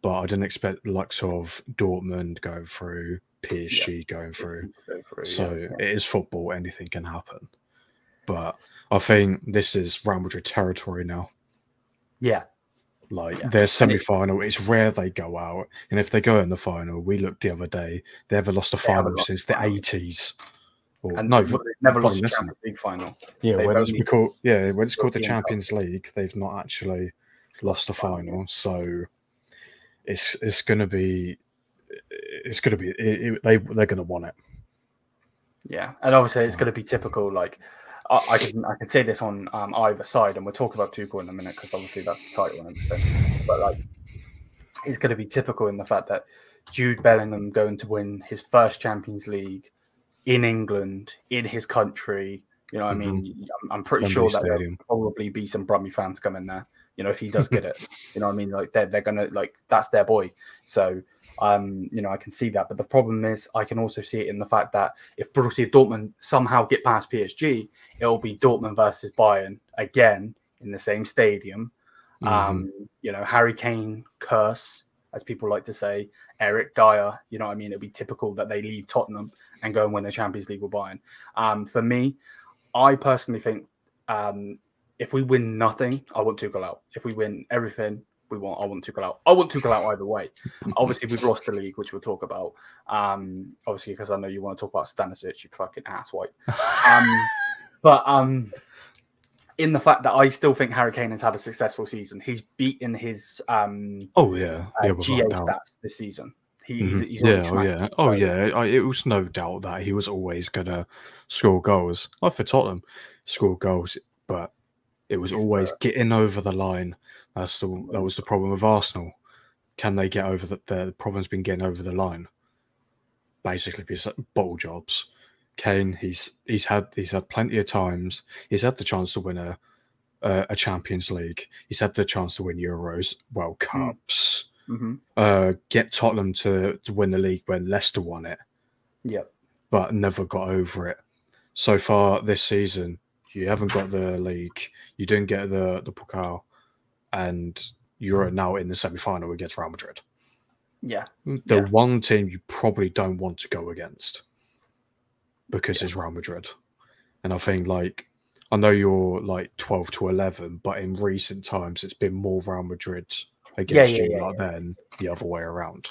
but I didn't expect the likes of Dortmund going through, PSG yeah. going through. Go through so yeah. it is football; anything can happen. But I think this is Real Madrid territory now. Yeah, like yeah. their semi final, it's rare they go out. And if they go in the final, we looked the other day, they've ever lost a final since the eighties. and no, they've never lost a Champions League final. Yeah, when it's called yeah, when it's called the Champions League, they've not actually lost a final. So it's it's going to be it's going to be it, it, they they're going to want it. Yeah, and obviously it's going to be typical like I, I can I can say this on um, either side, and we'll talk about Tuchel in a minute because obviously that's the title and everything. But like, it's going to be typical in the fact that Jude Bellingham going to win his first Champions League in England in his country. You know, I mean, mm-hmm. I'm, I'm, pretty sure that there'll probably be some Brummy fans coming there. You know, if he does get it, you know, I mean, like they're they're gonna like that's their boy. So um, you know, I can see that. But the problem is, I can also see it in the fact that if Borussia Dortmund somehow get past PSG, it will be Dortmund versus Bayern again in the same stadium. Mm-hmm. Um, you know, Harry Kane curse, as people like to say, Eric Dier, You know, I mean, it'll be typical that they leave Tottenham and go and win the Champions League with Bayern. Um, for me, I personally think um, if we win nothing, I want Tuchel out. If we win everything, we want. I want Tuchel out. I want Tuchel out either way. obviously, we've lost the league, which we'll talk about. Um, obviously, because I know you want to talk about Stanisic, you fucking asswipe. Um, but um, in the fact that I still think Harry Kane has had a successful season, he's beaten his um. Oh yeah, uh, yeah GA stats this season. Mm-hmm. he's, he's yeah, oh yeah, oh yeah. I, it was no doubt that he was always gonna score goals. Like for Tottenham, score goals, but it was always getting over the line that's the that was the problem with Arsenal. Can they get over the, the problem's been getting over the line? Basically, because ball jobs. Kane, he's he's had he's had plenty of times. He's had the chance to win a a, a Champions League. He's had the chance to win Euros, World hmm. Cups. Mm-hmm. Uh, get Tottenham to to win the league when Leicester won it. Yep. But never got over it. So far this season, you haven't got the league. You didn't get the the Pokal and you're now in the semi final against Real Madrid. Yeah. Mm, the yeah. one team you probably don't want to go against because yeah. it's Real Madrid. And I think, like, I know you're like 12 to 11, but in recent times, it's been more Real Madrid against yeah, you than the other way around.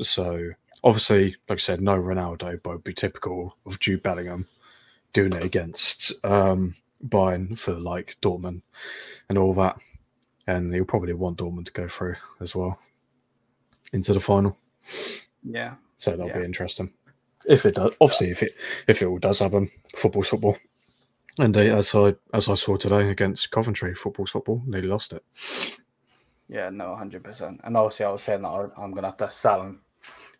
So, obviously, like I said, no Ronaldo, but be typical of Jude Bellingham doing it against um, Bayern for like Dortmund and all that and he'll probably want Dortmund to go through as well into the final. Yeah. So that'll yeah. be interesting. If it does, obviously, if it if it all does happen, football's football. And uh, as I as I saw today against Coventry, football's football. Nearly lost it. Yeah, no, hundred percent. And obviously, I was saying that I'm gonna have to sell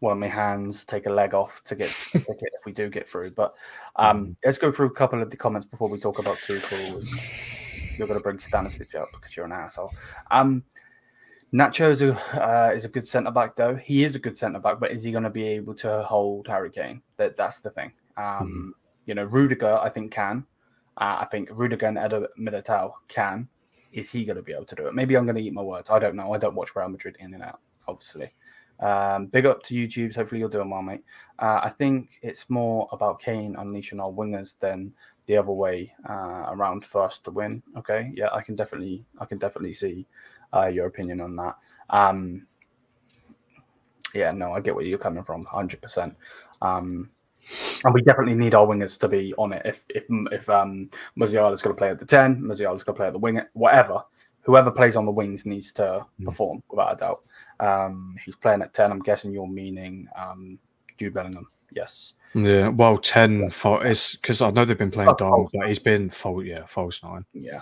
one of my hands, take a leg off to get if we do get through. But um, mm. let's go through a couple of the comments before we talk about Tuchel you're going to bring Stanisic up because you're an asshole. Um, Nacho is a uh, is a good centre back though. He is a good centre back, but is he going to be able to hold Harry Kane? That that's the thing. Um, mm You know, Rudiger I think can. Uh, I think Rudiger and Eder Militao can. Is he going to be able to do it? Maybe I'm going to eat my words. I don't know. I don't watch Real Madrid in and out, obviously. Um, big up to YouTube. Hopefully you're doing well, mate. Uh, I think it's more about Kane unleashing our wingers than the other way uh, around for us to win. Okay, yeah, I can definitely, I can definitely see uh, your opinion on that. Um, yeah, no, I get where you're coming from, hundred percent. Um, and we definitely need our wingers to be on it. If if if um, Musiala's going to play at the ten, Musiala's going to play at the wing, whatever. Whoever plays on the wings needs to mm. perform without a doubt. Um, he's playing at ten. I'm guessing you're meaning um, Jude Bellingham. Yes. Yeah, well, ten yeah. fault is because I know they've been playing Dom, but he's been fault. Yeah, false nine. Yeah.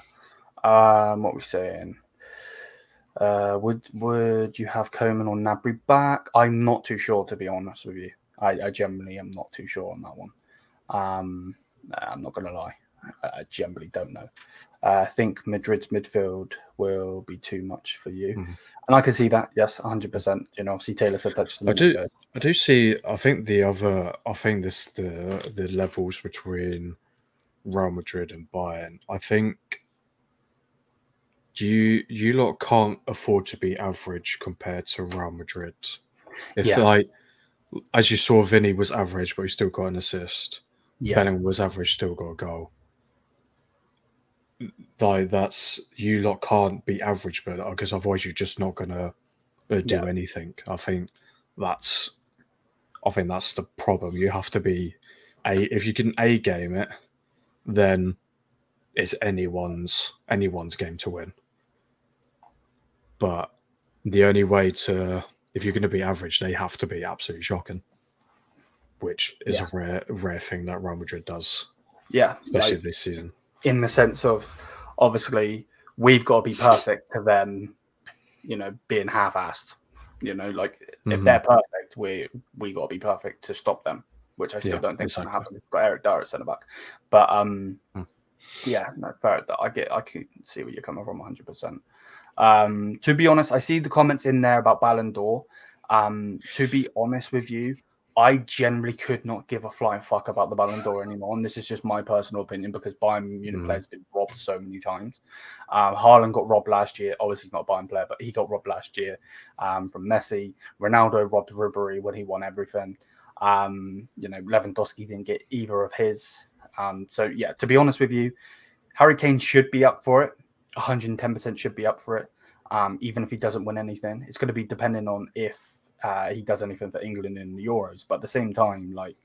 Um, what we saying? Uh, would would you have Coman or Gnabry back? I'm not too sure, to be honest with you. I, I generally am not too sure on that one. Um, I'm not going to lie. I, I, generally don't know. Uh, I think Madrid's midfield will be too much for you, mm-hmm. and I can see that. Yes, 100. percent You know, obviously Taylor said that. I do. Ago. I do see. I think the other. I think this the the levels between Real Madrid and Bayern. I think you you lot can't afford to be average compared to Real Madrid. If yes. like as you saw, Vinny was average, but he still got an assist. Yeah. Bellingham was average, still got a goal. Like that's you lot can't be average, but because otherwise you're just not gonna uh, do yeah. anything. I think that's, I think that's the problem. You have to be a if you can a game it, then it's anyone's anyone's game to win. But the only way to if you're going to be average, they have to be absolutely shocking, which is yeah. a rare rare thing that Real Madrid does. Yeah, especially like, this season. In the sense of, obviously, we've got to be perfect to them, you know, being half-assed. You know, like mm-hmm. if they're perfect, we we got to be perfect to stop them, which I still yeah, don't think exactly. is going to happen. We've got Eric Dier at centre back, but um, mm. yeah, no, fair. I get, I can see where you're coming from, 100. percent um, to be honest, I see the comments in there about Ballon d'Or. Um, to be honest with you, I generally could not give a flying fuck about the Ballon d'Or anymore. And this is just my personal opinion because Bayern Munich mm. players have been robbed so many times. Um, Haaland got robbed last year. Obviously, he's not a Bayern player, but he got robbed last year um, from Messi. Ronaldo robbed Ribery when he won everything. Um, you know, Lewandowski didn't get either of his. Um, so, yeah, to be honest with you, Harry Kane should be up for it. 110% should be up for it, um, even if he doesn't win anything. It's going to be depending on if uh, he does anything for England in the Euros. But at the same time, like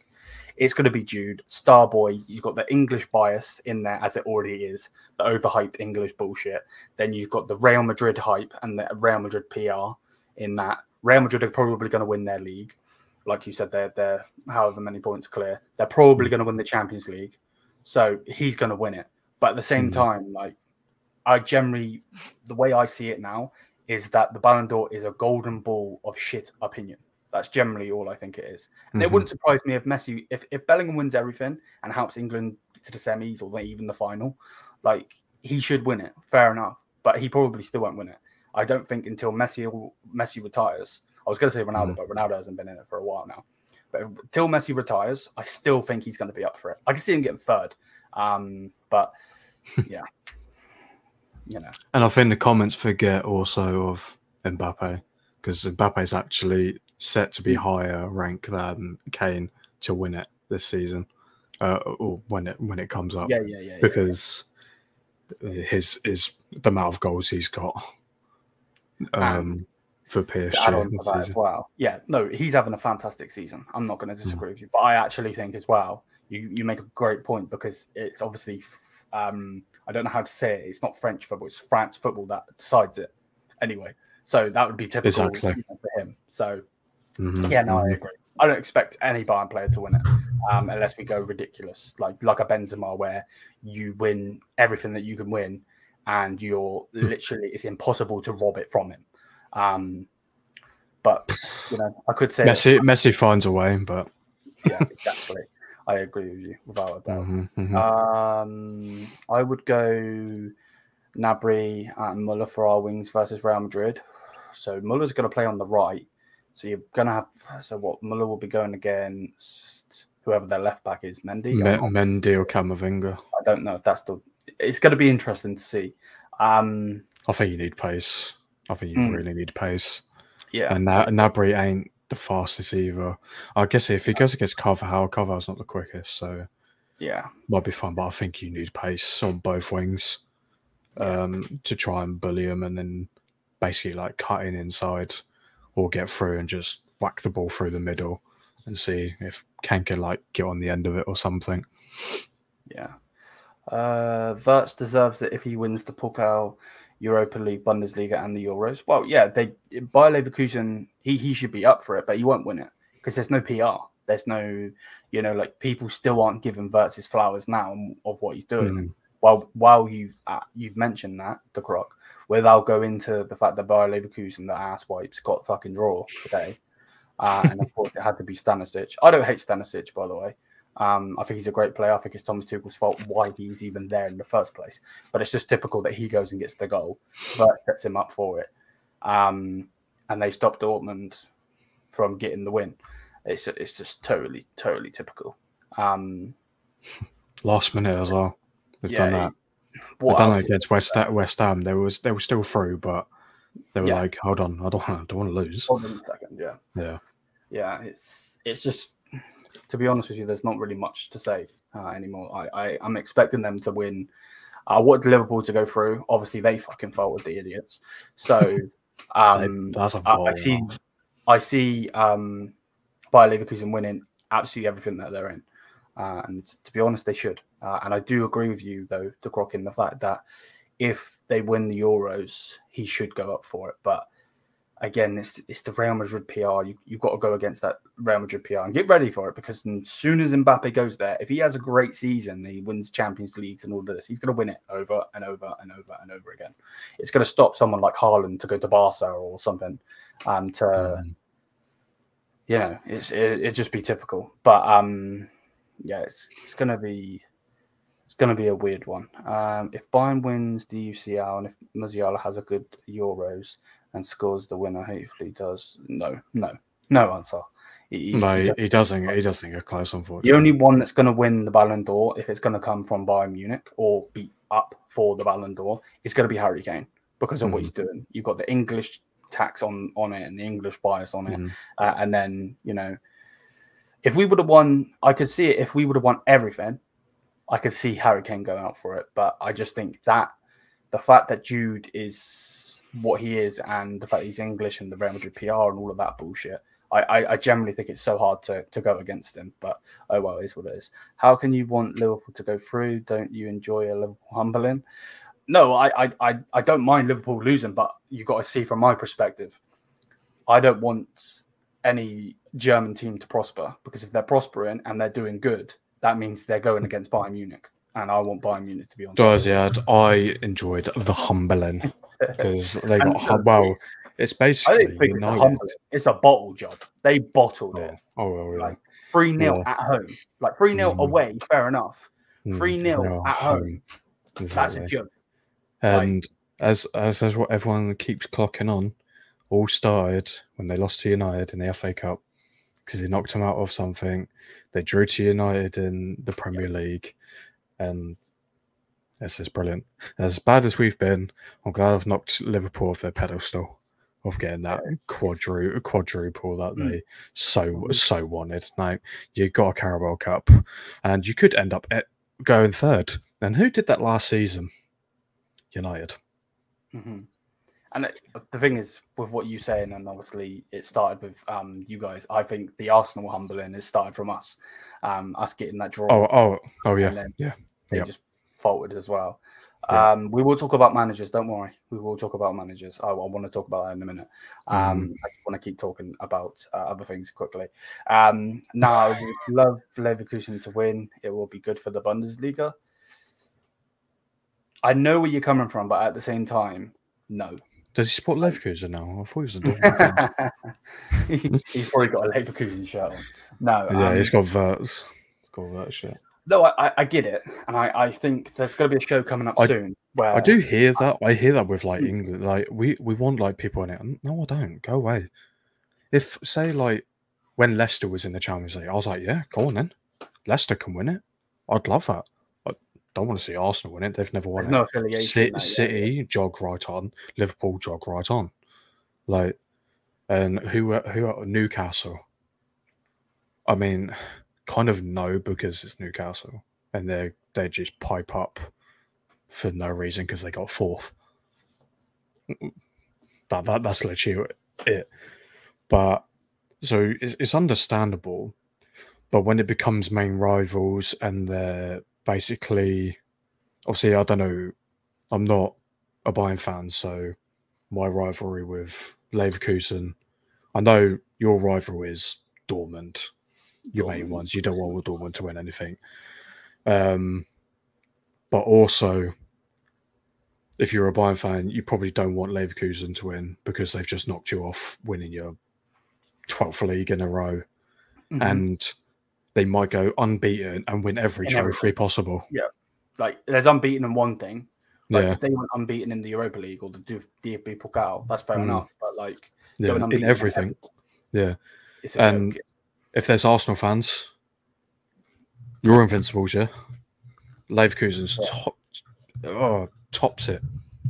it's going to be Jude, Starboy. You've got the English bias in there, as it already is, the overhyped English bullshit. Then you've got the Real Madrid hype and the Real Madrid PR in that. Real Madrid are probably going to win their league. Like you said, they're, they're however many points clear. They're probably going to win the Champions League. So he's going to win it. But at the same mm-hmm. time, like I generally, the way I see it now is that the Ballon d'Or is a golden ball of shit opinion. That's generally all I think it is. And mm-hmm. it wouldn't surprise me if Messi, if, if Bellingham wins everything and helps England to the semis or even the final, like he should win it. Fair enough, but he probably still won't win it. I don't think until Messi Messi retires. I was going to say Ronaldo, mm-hmm. but Ronaldo hasn't been in it for a while now. But until Messi retires, I still think he's going to be up for it. I can see him getting third, um, but yeah you know. And I think the comments forget also of Mbappe because Mbappe is actually set to be higher rank than Kane to win it this season, uh, or when it when it comes up. Yeah, yeah, yeah. Because yeah, his is the amount of goals he's got. Um, for PSG this season. Wow. Yeah, no, he's having a fantastic season. I'm not going to hmm. disagree mm. with you, but I actually think as well, you you make a great point because it's obviously um, I don't know how to say it. It's not French football. It's France football that decides it. Anyway, so that would be typical exactly. for him. So mm-hmm. yeah, no, I mm-hmm. agree. I don't expect any Bayern player to win it um, unless we go ridiculous, like like a Benzema, where you win everything that you can win, and you're literally it's impossible to rob it from him. Um, but you know, I could say Messi, Messi finds a way, but yeah, exactly. I agree with you without a doubt. Mm-hmm, mm-hmm. Um, I would go Gnabry and Muller for our wings versus Real Madrid. So Muller's going to play on the right. So you're going to have so what Muller will be going against whoever their left back is, Mendy. Me- Mendy or Camavinga. I don't know if that's the. It's going to be interesting to see. Um, I think you need pace. I think you mm, really need pace. Yeah, and Gnabry ain't the fastest either. I guess if he goes against Carvajal, Carvajal's not the quickest, so yeah, might be fun. But I think you need pace on both wings um, to try and bully him, and then basically like cut in inside or get through and just whack the ball through the middle and see if Ken can like get on the end of it or something. Yeah. Uh Wirtz deserves it if he wins the Pokal Europa League, Bundesliga, and the Euros. Well, yeah, they Bayer Leverkusen, he he should be up for it, but he won't win it because there's no PR. There's no, you know, like people still aren't giving his flowers now of what he's doing. Mm. While while you uh, you've mentioned that the croc, without go into the fact that Bayer Leverkusen, the ass wipes, got fucking draw today, uh, and of course it had to be Stanisic. I don't hate Stanisic, by the way. Um, I think he's a great player. I think it's Thomas Tuchel's fault why he's even there in the first place. But it's just typical that he goes and gets the goal, but sets him up for it. Um, and they stop Dortmund from getting the win. It's it's just totally totally typical. Um, Last minute as well. They've yeah, done that. They've done it against West West Ham. They was they were still through, but they were Yeah. like, hold on, I don't want, don't want to lose. Hold on a second, yeah. Yeah. yeah, it's it's just to be honest with you, there's not really much to say uh, anymore. I, I I'm expecting them to win. I want Liverpool to go through. Obviously, they fucking failed the idiots. So um, That's a I, ball. I see, I see um, Bayer Leverkusen winning absolutely everything that they're in. Uh, and to be honest, they should. Uh, and I do agree with you, though, to Croc in the fact that if they win the Euros, he should go up for it. But again, it's it's the Real Madrid PR. You, you've got to go against that Real Madrid PR and get ready for it because as soon as Mbappe goes there, if he has a great season, he wins Champions Leagues and all of this, he's going to win it over and over and over and over again. It's going to stop someone like Haaland to go to Barca or something. Um, to Mm. you know, it's it, it just be typical. But um, yeah, it's it's gonna be it's gonna be a weird one. Um, if Bayern wins the UCL and if Musiala has a good Euros and scores the winner, hopefully does. No, no, no answer. He- he's- no, he he, does- he doesn't. He doesn't get close, unfortunately. the only one that's going to win the Ballon d'Or, if it's going to come from Bayern Munich or be up for the Ballon d'Or, is going to be Harry Kane because of what Mhm. he's doing. You've got the English tax on on it and the English bias on it, Mm. uh, and then you know, if we would have won, I could see it. If we would have won everything, I could see Harry Kane going out for it. But I just think that the fact that Jude is what he is, and the fact he's English and the Real Madrid PR and all of that bullshit. I, I, I generally think it's so hard to, to go against him, but oh well, it is what it is. How can you want Liverpool to go through? Don't you enjoy a Liverpool humbling? No, I, I, I, I don't mind Liverpool losing, but you got to see from my perspective. I don't want any German team to prosper because if they're prospering and they're doing good, that means they're going against Bayern Munich, and I want Bayern Munich to be on. Does yeah? I enjoyed the humbling because they got hum- well. it's- basically think it's a. It's a bottle job. They bottled Oh, it. oh, well, yeah. Like 3 0 Yeah. at home. Like 3 0 Mhm. away, fair enough. Mm, 3-0 they're at home. That's a Exactly. joke. like- And as as as what everyone keeps clocking on, all started when they lost to United in the FA Cup because they knocked them out of something. They drew to United in the Premier League, and this is brilliant. As bad as we've been, I'm glad I've knocked Liverpool off their pedestal of getting that quadru quadruple that Mm. they so so wanted. Now you got a Carabao Cup, and you could end up at going third. And who did that last season? United. hmm And it, the thing is, with what you're saying, and obviously it started with um, you guys. I think the Arsenal humbling has started from us, um, us getting that draw. Oh, oh, oh, yeah, yeah. they Yep. just faltered as well. Yeah. Um, we will talk about managers. Don't worry, we will talk about managers. I, I want to talk about that in a minute. Um, I just want to keep talking about uh, other things quickly. Um, now, I would love Leverkusen to win. It will be good for the Bundesliga. I know where you're coming from, but at the same time, no. Does he support Leverkusen now? I thought he was a Dortmund he's probably got a Leverkusen shirt on. No, yeah, um, he's got Wirtz. He's got Wirtz shit. No, I, I- get it, and I, I think there's going to be a show coming up I- soon where I do hear that. I hear that with like Mm. England. Like we we want like people in it. No, I don't. Go away. If say like when Leicester was in the Champions League, I was like, yeah, go on then. Leicester can win it. I'd love that. I don't want to see Arsenal win it. They've never won There's it. no affiliation. City, City jog right on. Liverpool jog right on. Like, and who who are Newcastle? I mean, kind of no because it's Newcastle, and they they just pipe up for no reason because they got fourth. That that that's literally it. But so it's, it's understandable, but when it becomes main rivals and they're basically obviously I don't know. I'm not a Bayern fan, so my rivalry with Leverkusen. I know your rival is Dortmund, your main ones. You don't want Dortmund to win anything. Um, but also, if you're a Bayern fan, you probably don't want Leverkusen to win because they've just knocked you off winning your 12th league in a row. Mhm. And they might go unbeaten and win every In trophy everything. possible. Yeah. Like there's unbeaten in one thing. Like Yeah. if they went unbeaten in the Europa League or the DFB Pokal, that's fair Mm. enough. But like Yeah. In everything. Yeah. it's a And joke. If there's Arsenal fans, you're invincibles, yeah. Leverkusen's top, oh, tops it.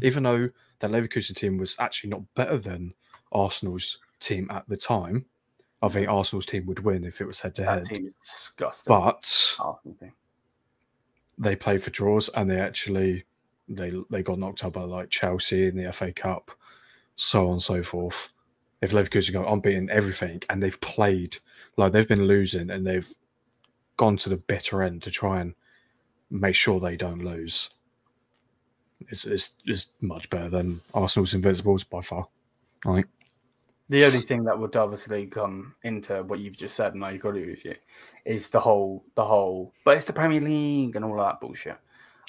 Even though the Leverkusen team was actually not better than Arsenal's team at the time, I think Arsenal's team would win if it was head to That head. team is disgusting. But they played for draws and they actually they they got knocked out by like Chelsea in the FA Cup, so on and so forth. If Leverkusen go unbeaten everything and they've played like they've been losing and they've gone to the bitter end to try and make sure they don't lose. It's it's, it's much better than Arsenal's Invincibles by far. Like The only thing that would obviously come into what you've just said, and I agree with you, is the whole the whole. But it's the Premier League and all that bullshit.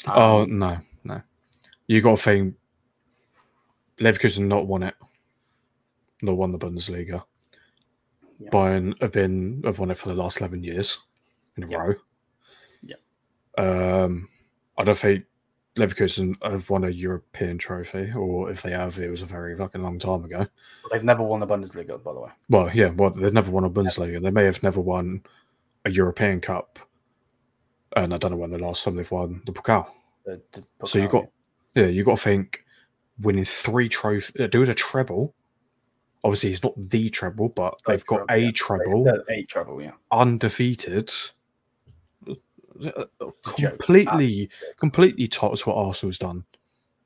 Um, oh no, no. You got to think Leverkusen not won it. Not won the Bundesliga. Yeah. Bayern have been have won it for the last eleven years in a Yeah. row. Yeah. Um, I don't think Leverkusen have won a European trophy, or if they have, it was a very fucking long time ago. they've never won the Bundesliga, by the way. Well, yeah, well, they've never won a Bundesliga. They may have never won a European Cup, and I don't know when the last time they've won the Pokal. The, the So you Pokal, got, yeah, you got to think winning three trophies, uh, doing a treble. Obviously, it's not the treble, but A they've got treble, a It's treble, A treble, yeah. undefeated. Completely, completely tops what Arsenal's done.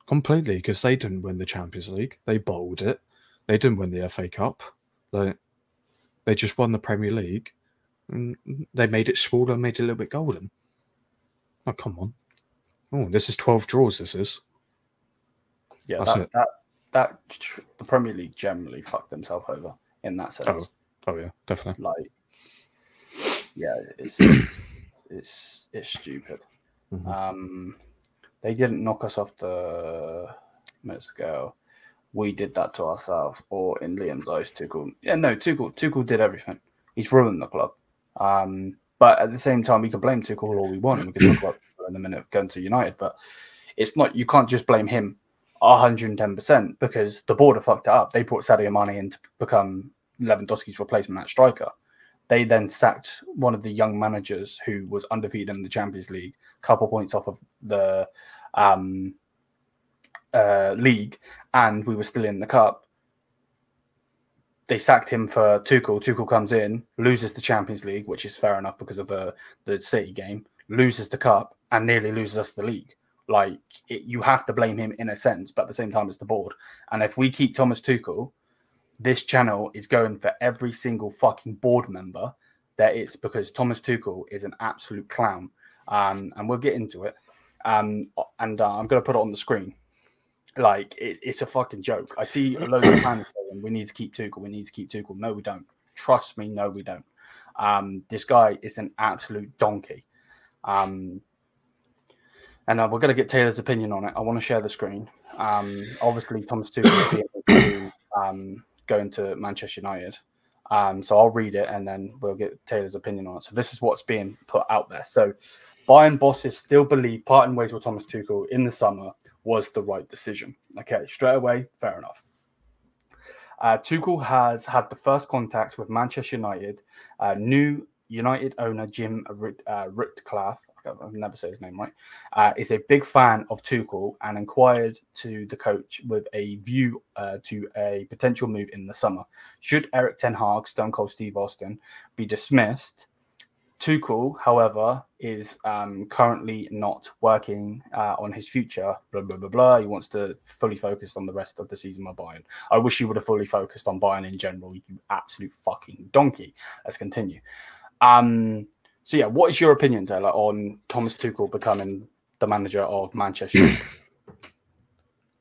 Completely, because they didn't win the Champions League. They bowled it. They didn't win the FA Cup. They, they just won the Premier League. And they made it smaller, and made it a little bit golden. Oh, come on. Oh, this is 12 draws, this is. Yeah, That's that, it. that that the Premier League generally fucked themselves over in that sense. Oh. Oh, yeah, definitely. Like, yeah, it's it's it's, it's stupid. Mhm. Um, they didn't knock us off the minutes ago. We did that to ourselves, or in Liam's eyes, Tuchel. Yeah, no, Tuchel. Tuchel did everything. He's ruined the club. Um, but at the same time, we can blame Tuchel all we want. and We can talk about in a minute going to United, but it's not. You can't just blame him 110 percent because the have fucked it up. They brought Sadio Mane in to become Lewandowski's replacement at striker. They then sacked one of the young managers who was undefeated in the Champions League, couple points off of the um, uh, league, and we were still in the cup. They sacked him for Tuchel. Tuchel comes in, loses the Champions League, which is fair enough because of the the City game, loses the cup, and nearly loses us the league. Like it, you have to blame him in a sense, but at the same time, it's the board. And if we keep Thomas Tuchel, this channel is going for every single fucking board member that it's because Thomas Tuchel is an absolute clown. Um, and we'll get into it. Um, and uh, I'm going to put it on the screen. Like, it, it's a fucking joke. I see loads of fans saying, we need to keep Tuchel, we need to keep Tuchel. No, we don't. Trust me, no, we don't. Um, this guy is an absolute donkey. Um, and uh, we're going to get Taylor's opinion on it. I want to share the screen. Um, obviously, Thomas Tuchel is being able to um, going to Manchester United. Um, so I'll read it and then we'll get Taylor's opinion on it. So this is what's being put out there. So Bayern bosses still believe parting ways with Thomas Tuchel in the summer was the right decision. Okay, straight away, fair enough. Uh, Tuchel has had the first contact with Manchester United. Uh, new United owner Jim uh, Ritcliffe, I'll never say his name right, uh, is a big fan of Tuchel and inquired to the coach with a view uh, to a potential move in the summer. Should Erik Ten Hag, Stone Cold Steve Austin, be dismissed? Tuchel, however, is um, currently not working uh, on his future. Blah blah blah blah. He wants to fully focus on the rest of the season by Bayern. I wish he would have fully focused on Bayern in general. You absolute fucking donkey. Let's continue. Um, so yeah, what is your opinion, Taylor, on Thomas Tuchel becoming the manager of Manchester?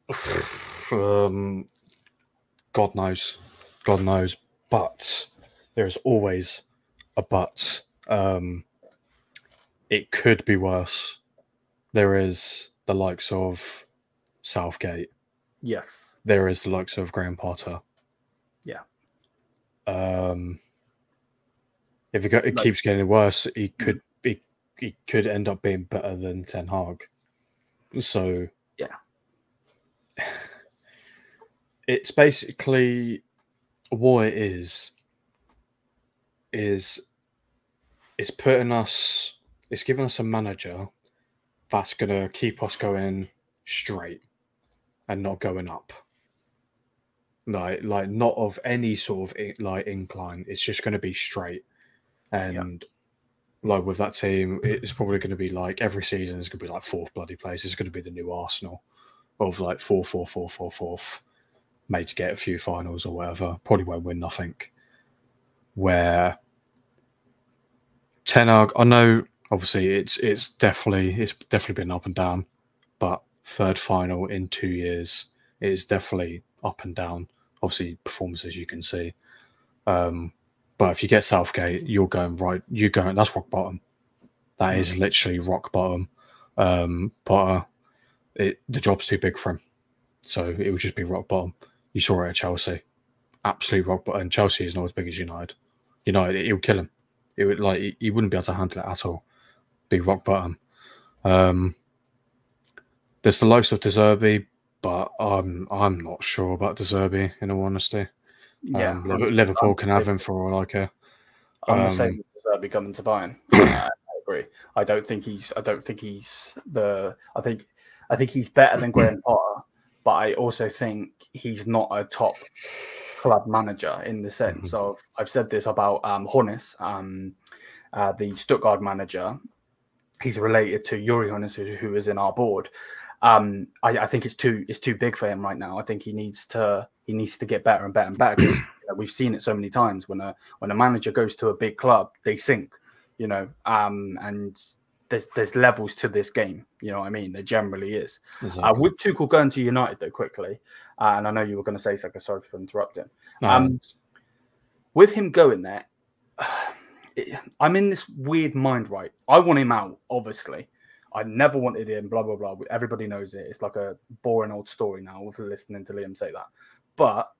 Um, God knows, God knows. But there is always a but Um, it could be worse. There is the likes of Southgate. Yes. There is the likes of Graham Potter. Yeah. Um, if it, it keeps getting worse, he mm. could be he could end up being better than Ten Hag. So Yeah. it's basically what it is is it's putting us it's giving us a manager that's gonna keep us going straight and not going up like like not of any sort of like incline it's just going to be straight and like with that team it's probably going to be like every season is going to be like fourth bloody place. It's going to be the new arsenal of like fourth fourth fourth fourth fourth made to get a few finals or whatever. Probably won't win nothing. Where Ten Hag, I know obviously it's it's definitely it's definitely been up and down, but third final in two years is definitely up and down. Obviously performances you can see, um, but if you get Southgate, you're going right. You're going that's rock bottom. That is literally rock bottom. Um, Potter, it the job's too big for him, so it would just be rock bottom. You saw it at Chelsea, absolute rock bottom. And Chelsea is not as big as United. United, it would kill him. It would like he- he wouldn't be able to handle it at all. Be rock bottom. Um, there's the likes of De Zerbi, but I'm I'm not sure about De Zerbi in all honesty. Yeah. Um, Liverpool can have him for all I care. I'm the Um, same with Zerbi coming to Bayern. I agree. I don't think he's. I don't think he's the. I think. I think he's better than Graham Potter, but I also think he's not a top club manager in the sense of. I've said this about um, Hoeneß, um, uh, the Stuttgart manager. He's related to Uli Hoeneß, who, who is in our board. Um, I, I think it's too. It's too big for him right now. I think he needs to. He needs to get better and better and better. you know, we've seen it so many times when a when a manager goes to a big club, they sink, you know. Um, and there's there's levels to this game, you know what I mean? There generally is. Uh, Exactly. with Tuchel going to United though quickly, uh, and I know you were going to say something. Sorry for interrupting. No, Um, with him going there, it, I'm in this weird mind. Right, I want him out. Obviously, I never wanted him. Blah blah blah. Everybody knows it. It's like a boring old story now. With listening to Liam say that, but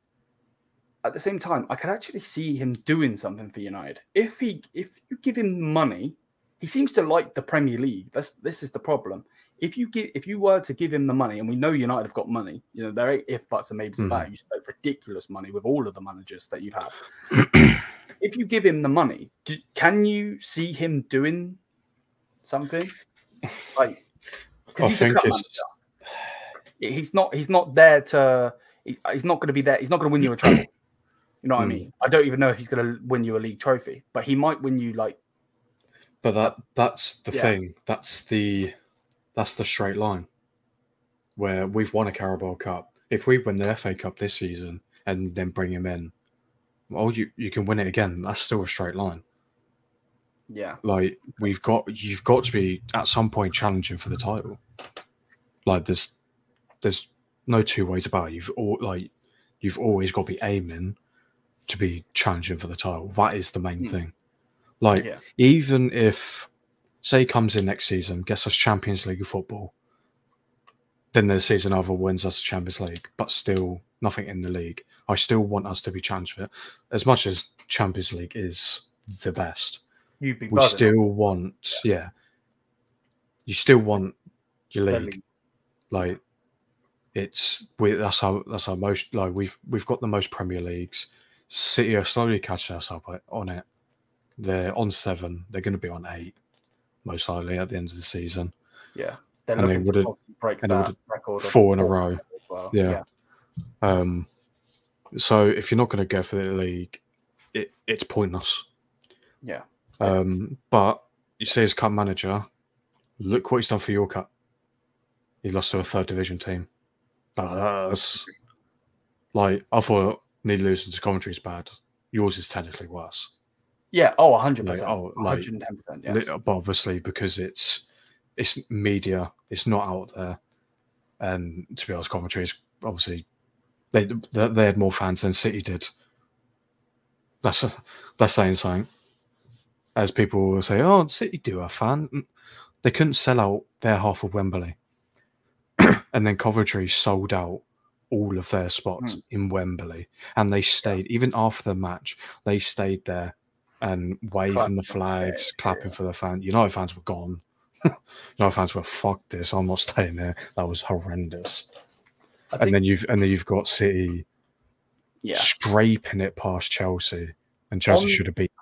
at the same time, I could actually see him doing something for United. If he, if you give him money, he seems to like the Premier League. That's this is the problem. If you give, if you were to give him the money, and we know United have got money, you know there are if buts and maybes about. Mm-hmm. it. You spent ridiculous money with all of the managers that you have. if you give him the money, do, can you see him doing something like? I he's think it's. He's not. He's not there to. he- He's not going to be there. He's not going to win you a trophy. You know what I Hmm. mean? I don't even know if he's going to win you a league trophy, but he might win you like But that that's the Yeah. thing. That's the that's the straight line. Where we've won a Carabao Cup. If we win the FA Cup this season and then bring him in, well, you you can win it again. That's still a straight line. Yeah, Like we've got, you've got to be at some point challenging for the title. Like there's there's no two ways about it. You've all like you've always got to be aiming to be challenging for the title. That is the main Hmm. thing. Like Yeah. even if say he comes in next season, gets us Champions League of football, then the season over wins us Champions League, but still nothing in the league. I still want us to be challenged for it. As much as Champions League is the best, you'd be we buzzing. still want yeah. You still want your The league. Like it's we that's how that's our most like we've we've got the most Premier Leagues. City are slowly catching us up on it. They're on seven. They're going to be on eight, most likely at the end of the season. Yeah, they're And they to would've- break that record. four in a row. well. Yeah. Um, so if you're not going to go for the league, it, it's pointless. yeah, Um, but you see, as cup manager, look what he's done for your cup. He lost to a third division team. That's like I thought. Need losing to Coventry is bad. Yours is technically worse. yeah. Oh, 100 Like, percent. oh, like, 110 percent. Li- Yes. But obviously, because it's it's media, it's not out there. And to be honest, commentary is obviously they they, they had more fans than City did. That's that's saying something. As people will say, "Oh, City do a fan." Mm, They couldn't sell out their half of Wembley, and then Coventry sold out all of their spots in Wembley, and they stayed even after the match. They stayed there and waving Clapping, the flags, clapping yeah. for the fans. United fans were gone. United fans were fuck this. I'm not staying there. That was horrendous. I And think, then you've and then you've got City yeah, scraping it past Chelsea, and Chelsea On- should have beat.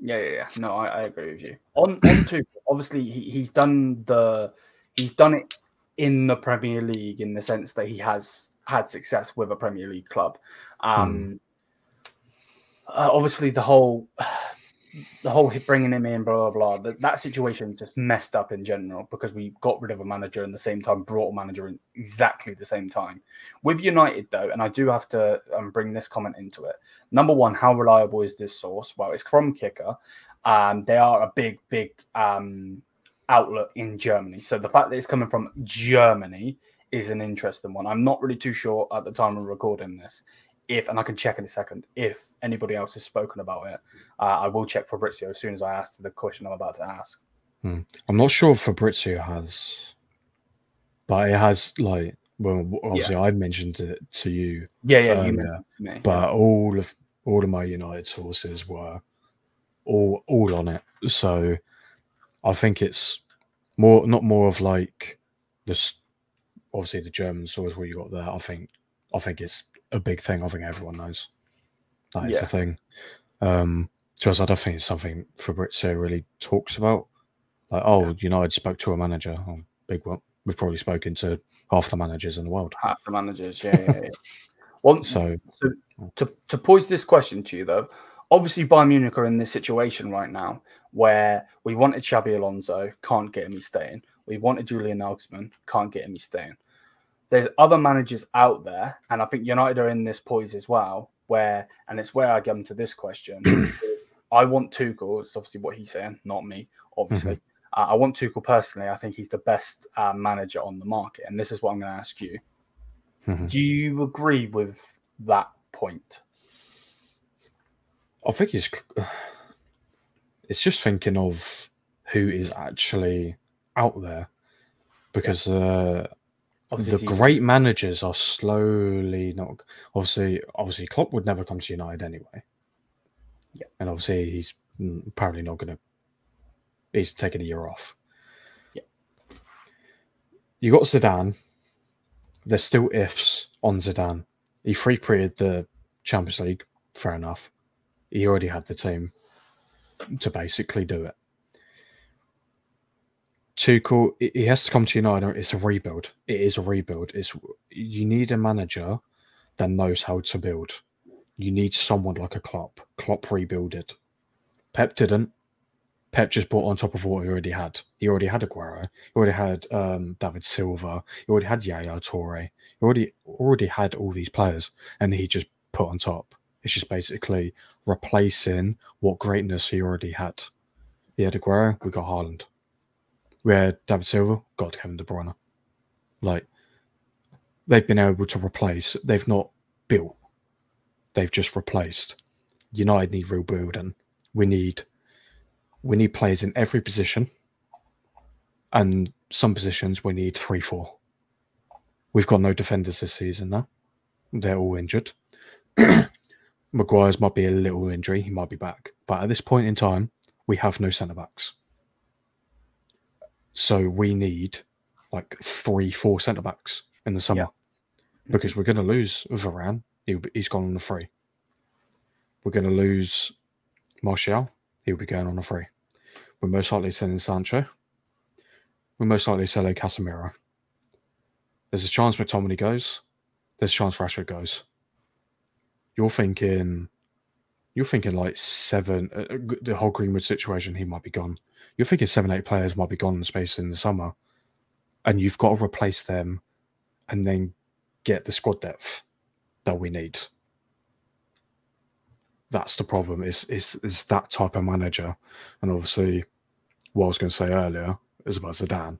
Yeah, yeah, yeah. No, I, I agree with you. On on Tuchel, obviously he, he's done the he's done it in the Premier League in the sense that he has had success with a Premier League club. Um, uh, obviously, the whole the whole bringing him in, blah blah blah. That, that situation just messed up in general because we got rid of a manager and the same time brought a manager in exactly the same time. With United though, and I do have to um, bring this comment into it. Number one, how reliable is this source? Well, it's from Kicker. Um, they are a big, big um, outlet in Germany. So the fact that it's coming from Germany is an interesting one. I'm not really too sure at the time of recording this if, and I can check in a second, if anybody else has spoken about it. Uh, I will check Fabrizio as soon as I ask the question I'm about to ask. I'm not sure if Fabrizio has, but it has like well, obviously I mentioned it to you, Yeah, yeah, you Um, mentioned it to me. but all of all of my United sources were all all on it. So I think it's more not more of like this. Obviously, the German source where you got there. I think I think it's a big thing. I think everyone knows that is Yeah. the thing. Um, just I don't think it's something Fabrizio really talks about. Like, oh, United spoke to a manager. Oh, big one. We've probably spoken to half the managers in the world. half the managers. Yeah, yeah, yeah. Once, So so to to pose this question to you though, obviously Bayern Munich are in this situation right now where we wanted Xabi Alonso, can't get him, he's staying. We wanted Julian Nagelsmann, can't get him, he's staying. There's other managers out there, and I think United are in this poise as well, where and it's where I get into this question. I want Tuchel, it's obviously what he's saying, not me, obviously. Uh, I want Tuchel personally. I think he's the best uh, manager on the market, and this is what I'm going to ask you. mhm. Do you agree with that point? I think it's it's just thinking of who is actually out there because uh, Obviously, the great managers are slowly not obviously obviously Klopp would never come to United anyway. Yeah. and obviously he's apparently not going to. He's taking a year off. Yeah. You got Zidane. There's still ifs on Zidane. He free period the Champions League. Fair enough. He already had the team to basically do it. Tuchel, he- he has to come to United. It's a rebuild. It is a rebuild. It's you need a manager that knows how to build. You need someone like a Klopp. Klopp rebuilded. Pep didn't. Pep just bought on top of what he already had. He already had Aguero. He already had um, David Silva. He already had Yaya Toure. He already already had all these players, and he just put on top. It's just basically replacing what greatness he already had. He had Aguero. We got Haaland. Had David Silva. Got Kevin De Bruyne. Like they've been able to replace. They've not built. They've just replaced. United need rebuilding. We need we need players in every position, and some positions we need three, four. We've got no defenders this season now. They're all injured. Maguire's might be a little injury. He might be back, but at this point in time, we have no centre backs. So we need like three, four centre backs in the summer because we're going to lose Varane. He'll be, he's gone on the free. We're going to lose Martial. He'll be going on a free. We're most likely selling Sancho. We're most likely selling Casemiro. There's a chance McTominay goes. There's a chance Rashford goes. You're thinking, you're thinking like seven. Uh, uh, the whole Greenwood situation, he might be gone. You're thinking seven, eight players might be gone in the space in the summer, and you've got to replace them, and then get the squad depth that we need. That's the problem. Is is is that type of manager, and obviously, what I was going to say earlier is about Zidane.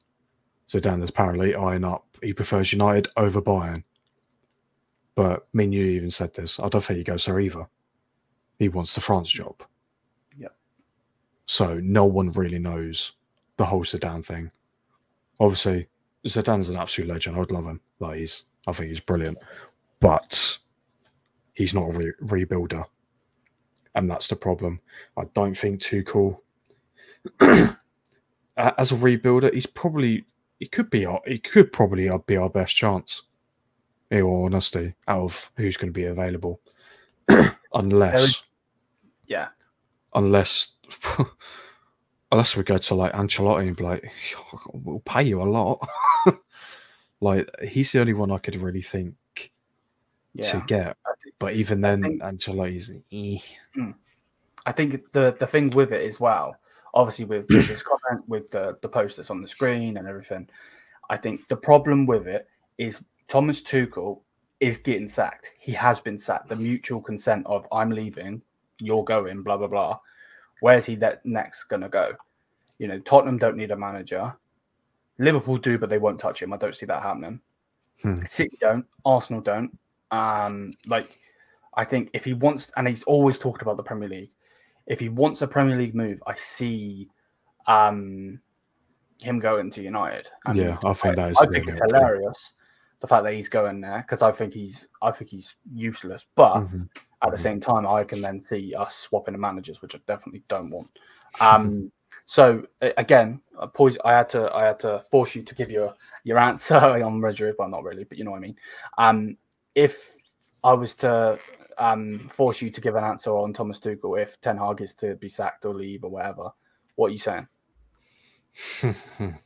Zidane is apparently eyeing up. He prefers United over Bayern. But me and you even said this. I don't think he goes there either. He wants the France job. Yep. So no one really knows the whole Zidane thing. Obviously, Zidane's an absolute legend. I'd love him. Like he's, I think he's brilliant, but he's not a re- rebuilder, and that's the problem. I don't think Tuchel, as a rebuilder, he's probably he could be our, he could probably be our best chance. In all honesty, out of who's going to be available, unless, Yeah. unless, unless we go to like Ancelotti and be like, we'll pay you a lot. like he's the only one I could really think Yeah. to get. But even then, think- Ancelotti's eh. I think the the thing with it as well, obviously with, with this comment, with the the post that's on the screen and everything, I think the problem with it is Thomas Tuchel is getting sacked. He has been sacked. The mutual consent of I'm leaving, you're going, blah blah blah. Where's he that next gonna go? You know, Tottenham don't need a manager. Liverpool do, but they won't touch him. I don't see that happening. Hmm. City don't. Arsenal don't. Um, like I think if he wants, and he's always talked about the Premier League. If he wants a Premier League move, I see um him going to United. And Yeah, I think that is I think it's hilarious the fact that he's going there because I think he's I think he's useless. But Mhm. at the Mhm. same time, I can then see us swapping the managers, which I definitely don't want. Um, so again, I I had to I had to force you to give your your answer on Madrid. Well, not really, but you know what I mean. Um, if I was to um, force you to give an answer on Thomas Tuchel, if Ten Hag is to be sacked or leave or whatever, what are you saying?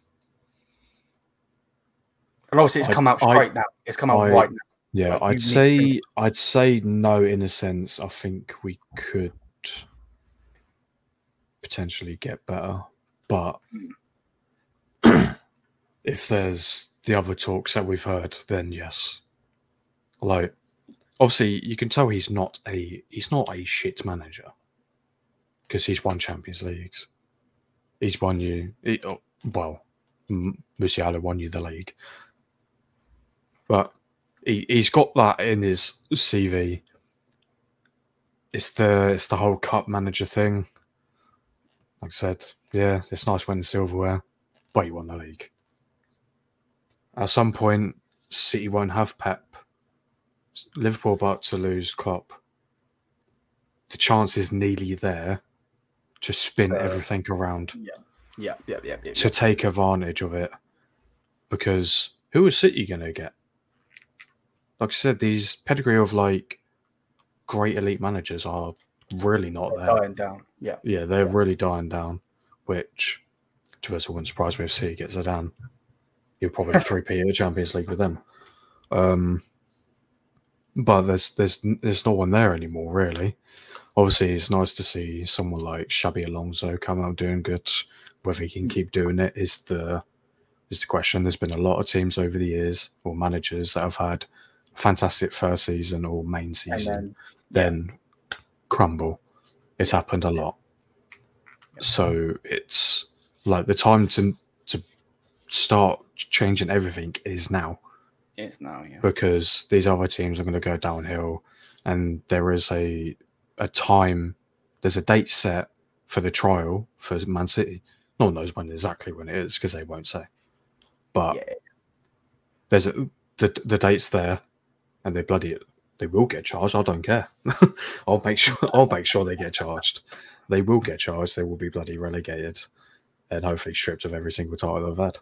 And obviously, it's I- come out I- now. It's come out I- right now. Yeah, Like, I'd say I'd say no in a sense. I think we could potentially get better, but if there's the other talks that we've heard, then yes. Like obviously you can tell he's not a he's not a shit manager because he's won Champions Leagues. He's won you he, oh, well, M- Musiala won you the league, but he, he's got that in his CV. It's the it's the whole cup manager thing. Like I said, yeah, it's nice winning silverware, but you won the league. At some point, City won't have Pep. Liverpool about to lose Klopp. The chance is nearly there to spin Uh, everything around Yeah, yeah, yeah, yeah. yeah. to take advantage of it. Because who is City going to get? Like I said, these pedigree of like great elite managers are really not They're there. dying down. Yeah, Yeah, they're Yeah. really dying down. Which, to us, it wouldn't surprise me if City gets Zidane. You'll probably three P at the Champions League with them. Um, but there's there's there's no one there anymore, really. Obviously, it's nice to see someone like Xabi Alonso come out doing good. Whether he can keep doing it is the is the question. There's been a lot of teams over the years or managers that have had fantastic first season or main season then then crumble. It's happened a lot. So it's like the time to to start changing everything is now it's now. Yeah, because these other teams are going to go downhill, and there is a a time. There's a date set for the trial for Man City. No one knows when exactly when it is because they won't say. But yeah, there's a, the the date's there, and they bloody they will get charged. I don't care. I'll make sure I'll make sure they get charged. They will get charged. They will be bloody relegated, and hopefully stripped of every single title they've had.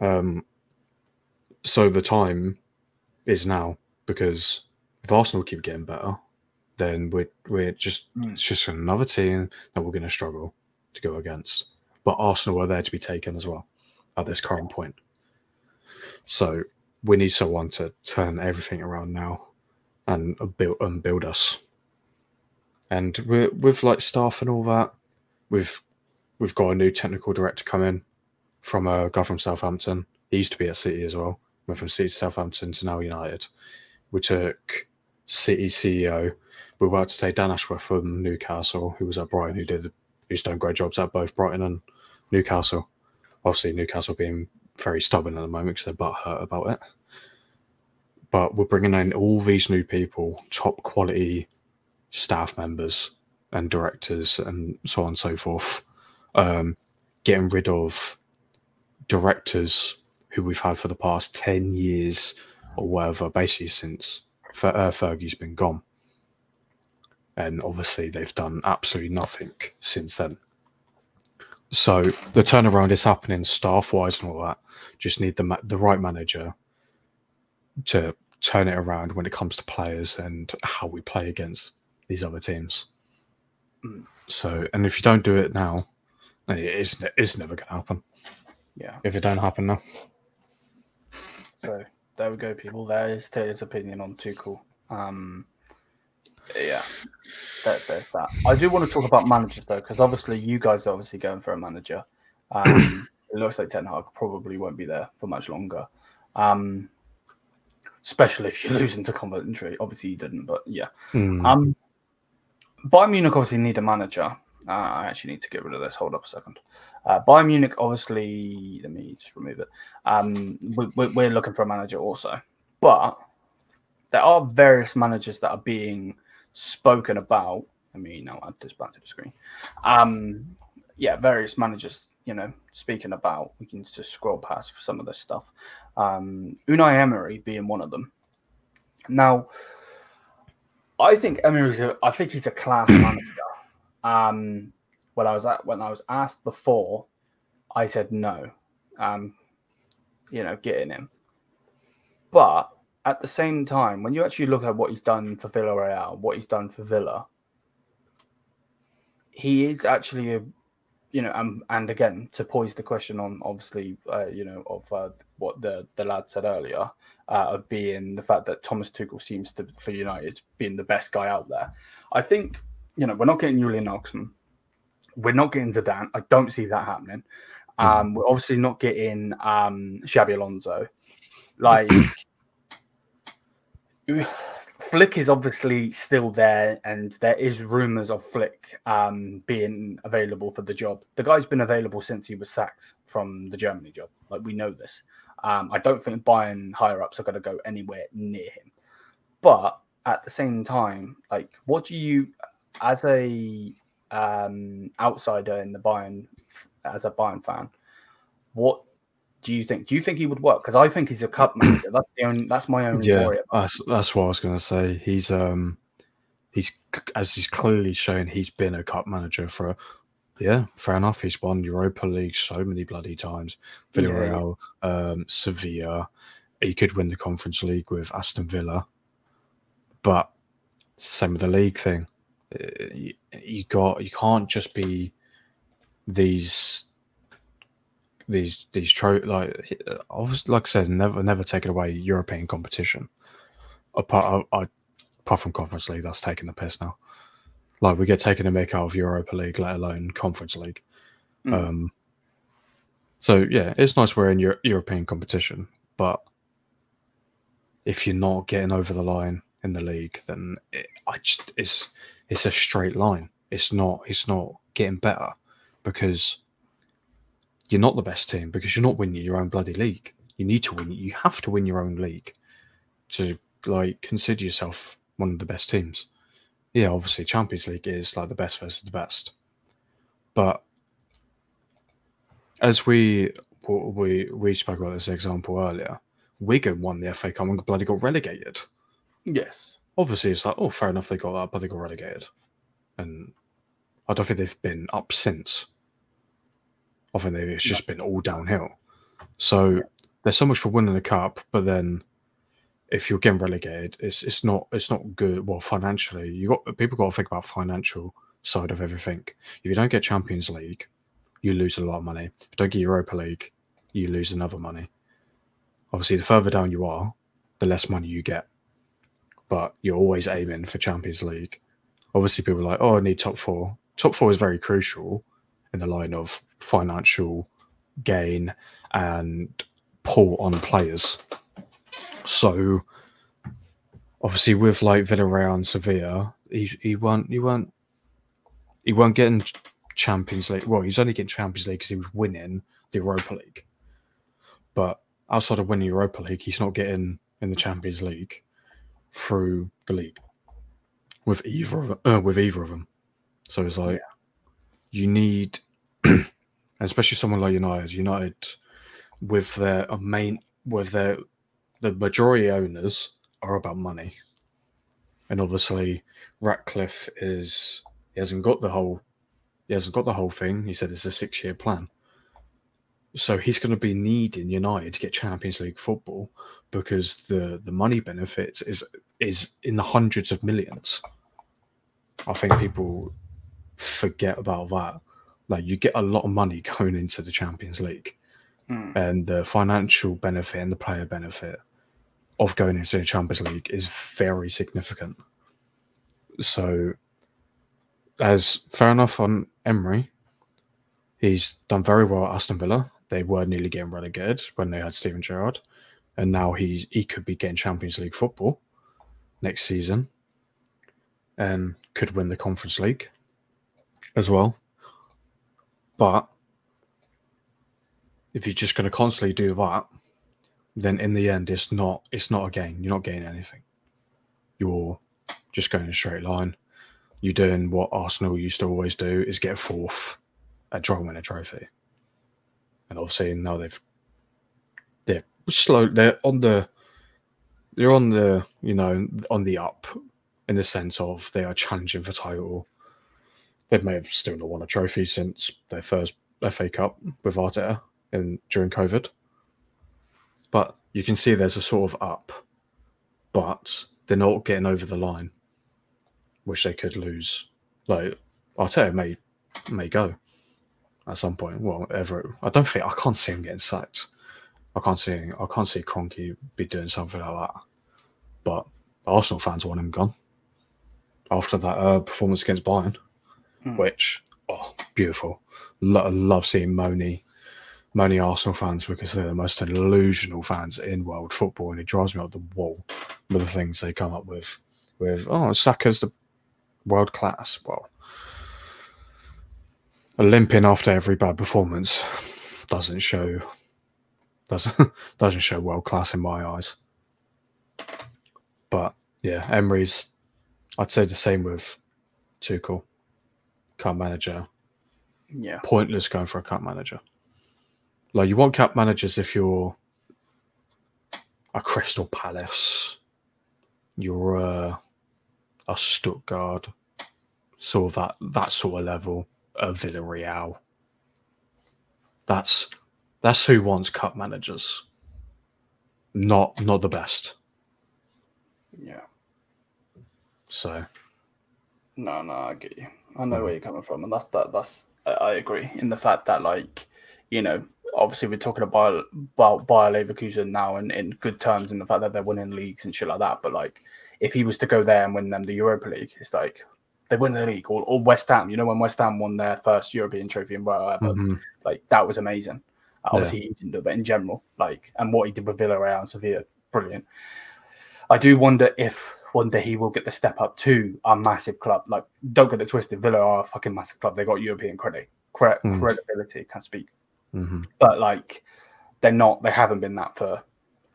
Um. So the time is now because if Arsenal keep getting better, then we're we're just Mm. it's just another team that we're going to struggle to go against. But Arsenal are there to be taken as well at this current point. So we need someone to turn everything around now and build and build us. And we're, with like staff and all that, we've we've got a new technical director come in from a guy from Southampton. He used to be at City as well. Went from City to Southampton to now United. We took City CEO. We're about to take Dan Ashworth from Newcastle, who was at Brighton, who did who's done great jobs at both Brighton and Newcastle. Obviously, Newcastle being very stubborn at the moment because they're butt hurt about it. But we're bringing in all these new people, top quality staff members, and directors and so on and so forth. Um, getting rid of directors who we've had for the past 10 years or whatever, basically since uh, Fergie's been gone. And obviously, they've done absolutely nothing since then. So the turnaround is happening staff wise and all that. Just need the ma- the right manager to turn it around when it comes to players and how we play against these other teams. Mm. So, and if you don't do it now, it's it's never going to happen. Yeah. If it don't happen now, So there we go, people. There is Taylor's opinion on Tuchel. Um, yeah, that, there's that. I do want to talk about managers though, because obviously you guys are obviously going for a manager. Um, it looks like Ten Hag probably won't be there for much longer. Um, especially if you're losing to Coventry. Obviously you didn't, but yeah. Hmm. Um, Bayern Munich obviously need a manager. Uh, I actually need to get rid of this. Hold up a second. Uh, Bayern Munich obviously. Let me just remove it. Um, we, we, we're looking for a manager also, but there are various managers that are being spoken about. Let me now add this back to the screen. Um, yeah, various managers. You know, speaking about. We can just scroll past for some of this stuff. Um, Unai Emery being one of them. Now, I think Emery's. A, I think he's a class manager. Um, when I was at, when I was asked before, I said no. Um, you know, getting him. But at the same time, when you actually look at what he's done for Villarreal, what he's done for Villa, he is actually a, you know, um, and again to poise the question on obviously, uh, you know, of uh, what the the lad said earlier, uh, of being the fact that Thomas Tuchel seems to for United being the best guy out there. I think you know we're not getting Julian Nagelsmann, we're not getting Zidane. I don't see that happening. Um, we're obviously not getting um, Xabi Alonso. Like Flick is obviously still there, and there is rumors of Flick um, being available for the job. The guy's been available since he was sacked from the Germany job. Like we know this. Um, I don't think Bayern higher ups are going to go anywhere near him. But at the same time, like, what do you, as a um, outsider in the Bayern, as a Bayern fan, what do you think? Do you think he would work? Because I think he's a cup manager. That's the only. That's my only yeah, worry. That's that's what I was going to say. He's um, he's as he's clearly shown, he's been a cup manager for. Yeah, fair enough. He's won Europa League so many bloody times. Yeah, yeah. Um, Sevilla. He could win the Conference League with Aston Villa, but same with the league thing. Uh, you got you can't just be these these these tro like obviously like I said never never taking away European competition. Apart I, apart from Conference League that's taking the piss now. Like we get taken a mick out of Europa League let alone Conference League. Mm. um so yeah it's nice we're in Euro- European competition but if you're not getting over the line in the league then it, I just it's it's a straight line. It's not it's not getting better because you're not the best team because you're not winning your own bloody league. You need to win. You have to win your own league to like consider yourself one of the best teams. Yeah, obviously Champions League is like the best versus the best, but as we we we spoke about this example earlier, Wigan won the FA Cup and bloody got relegated. Yes. Obviously, it's like oh, fair enough, they got that, but they got relegated, and I don't think they've been up since. I think it's just been all downhill. So there's so much for winning the cup, but then if you're getting relegated, it's it's not it's not good. Well, financially, you got people got to think about financial side of everything. If you don't get Champions League, you lose a lot of money. If you don't get Europa League, you lose another money. Obviously, the further down you are, the less money you get. But you're always aiming for Champions League. Obviously, people are like, oh, I need top four. Top four is very crucial in the line of financial gain and pull on players. So obviously with like Villarreal and Sevilla, he he weren't he weren't he weren't getting Champions League. Well, he's only getting Champions League because he was winning the Europa League. But outside of winning Europa League, he's not getting in the Champions League through the league with either of uh, with either of them. So it's like you need, especially someone like United, United with their uh, main with their the majority owners are about money, and obviously Ratcliffe is he hasn't got the whole he hasn't got the whole thing. He said it's a six year plan. So he's going to be needing United to get Champions League football because the the money benefits is is in the hundreds of millions. I think people forget about that. Like you get a lot of money going into the Champions League, Hmm. and the financial benefit and the player benefit of going into the Champions League is very significant. So, as fair enough on Emery, he's done very well at Aston Villa. They were nearly getting relegated when they had Steven Gerrard, and now he's he could be getting Champions League football next season, and could win the Conference League as well. But if you're just going to constantly do that, then in the end, it's not it's not a gain. You're not gaining anything. You're just going in a straight line. You're doing what Arsenal used to always do: is get fourth and try and win a trophy. And obviously now they've they're slow. They're on the they're on the you know on the up in the sense of they are challenging for title. They may have still not won a trophy since their first FA Cup with Arteta in during COVID. But you can see there's a sort of up, but they're not getting over the line, which they could lose. Like Arteta may may go at some point. Well, ever I don't think I can't see him getting sacked. I can't see I can't see Kroenke be doing something like that. But Arsenal fans want him gone after that uh, performance against Bayern, Hmm. which oh beautiful. Lo- love seeing Moni Moni Arsenal fans because they're the most delusional fans in world football, and it drives me up the wall with the things they come up with. With oh, Saka's the world class. Well, limping after every bad performance doesn't show doesn't doesn't show world class in my eyes. But yeah, Emery's I'd say the same with Tuchel, cup manager. Yeah. Pointless going for a cup manager. Like you want cup managers if you're a Crystal Palace, you're a, a Stuttgart, sort of that that sort of level, a Villarreal. That's that's who wants cup managers. Not not the best. Yeah. So No, no, I get you. I know where you're coming from, and that's that. That's I, agree in the fact that like, you know, obviously we're talking about about Bayer Leverkusen now in, in good terms, in the fact that they're winning leagues and shit like that. But like, if he was to go there and win them the Europa League, it's like they win the league, or, or West Ham. You know, when West Ham won their first European trophy and whatever, mhm. like that was amazing. Obviously, he didn't do it, but in general, like, and what he did with Villarreal and Sevilla, brilliant. I do wonder if one day he will get the step up to a massive club. Like, don't get it twisted. Villa are a fucking massive club. They got European credit, cre- Mm. credibility. Can't speak, Mhm. but like, they're not. They haven't been that for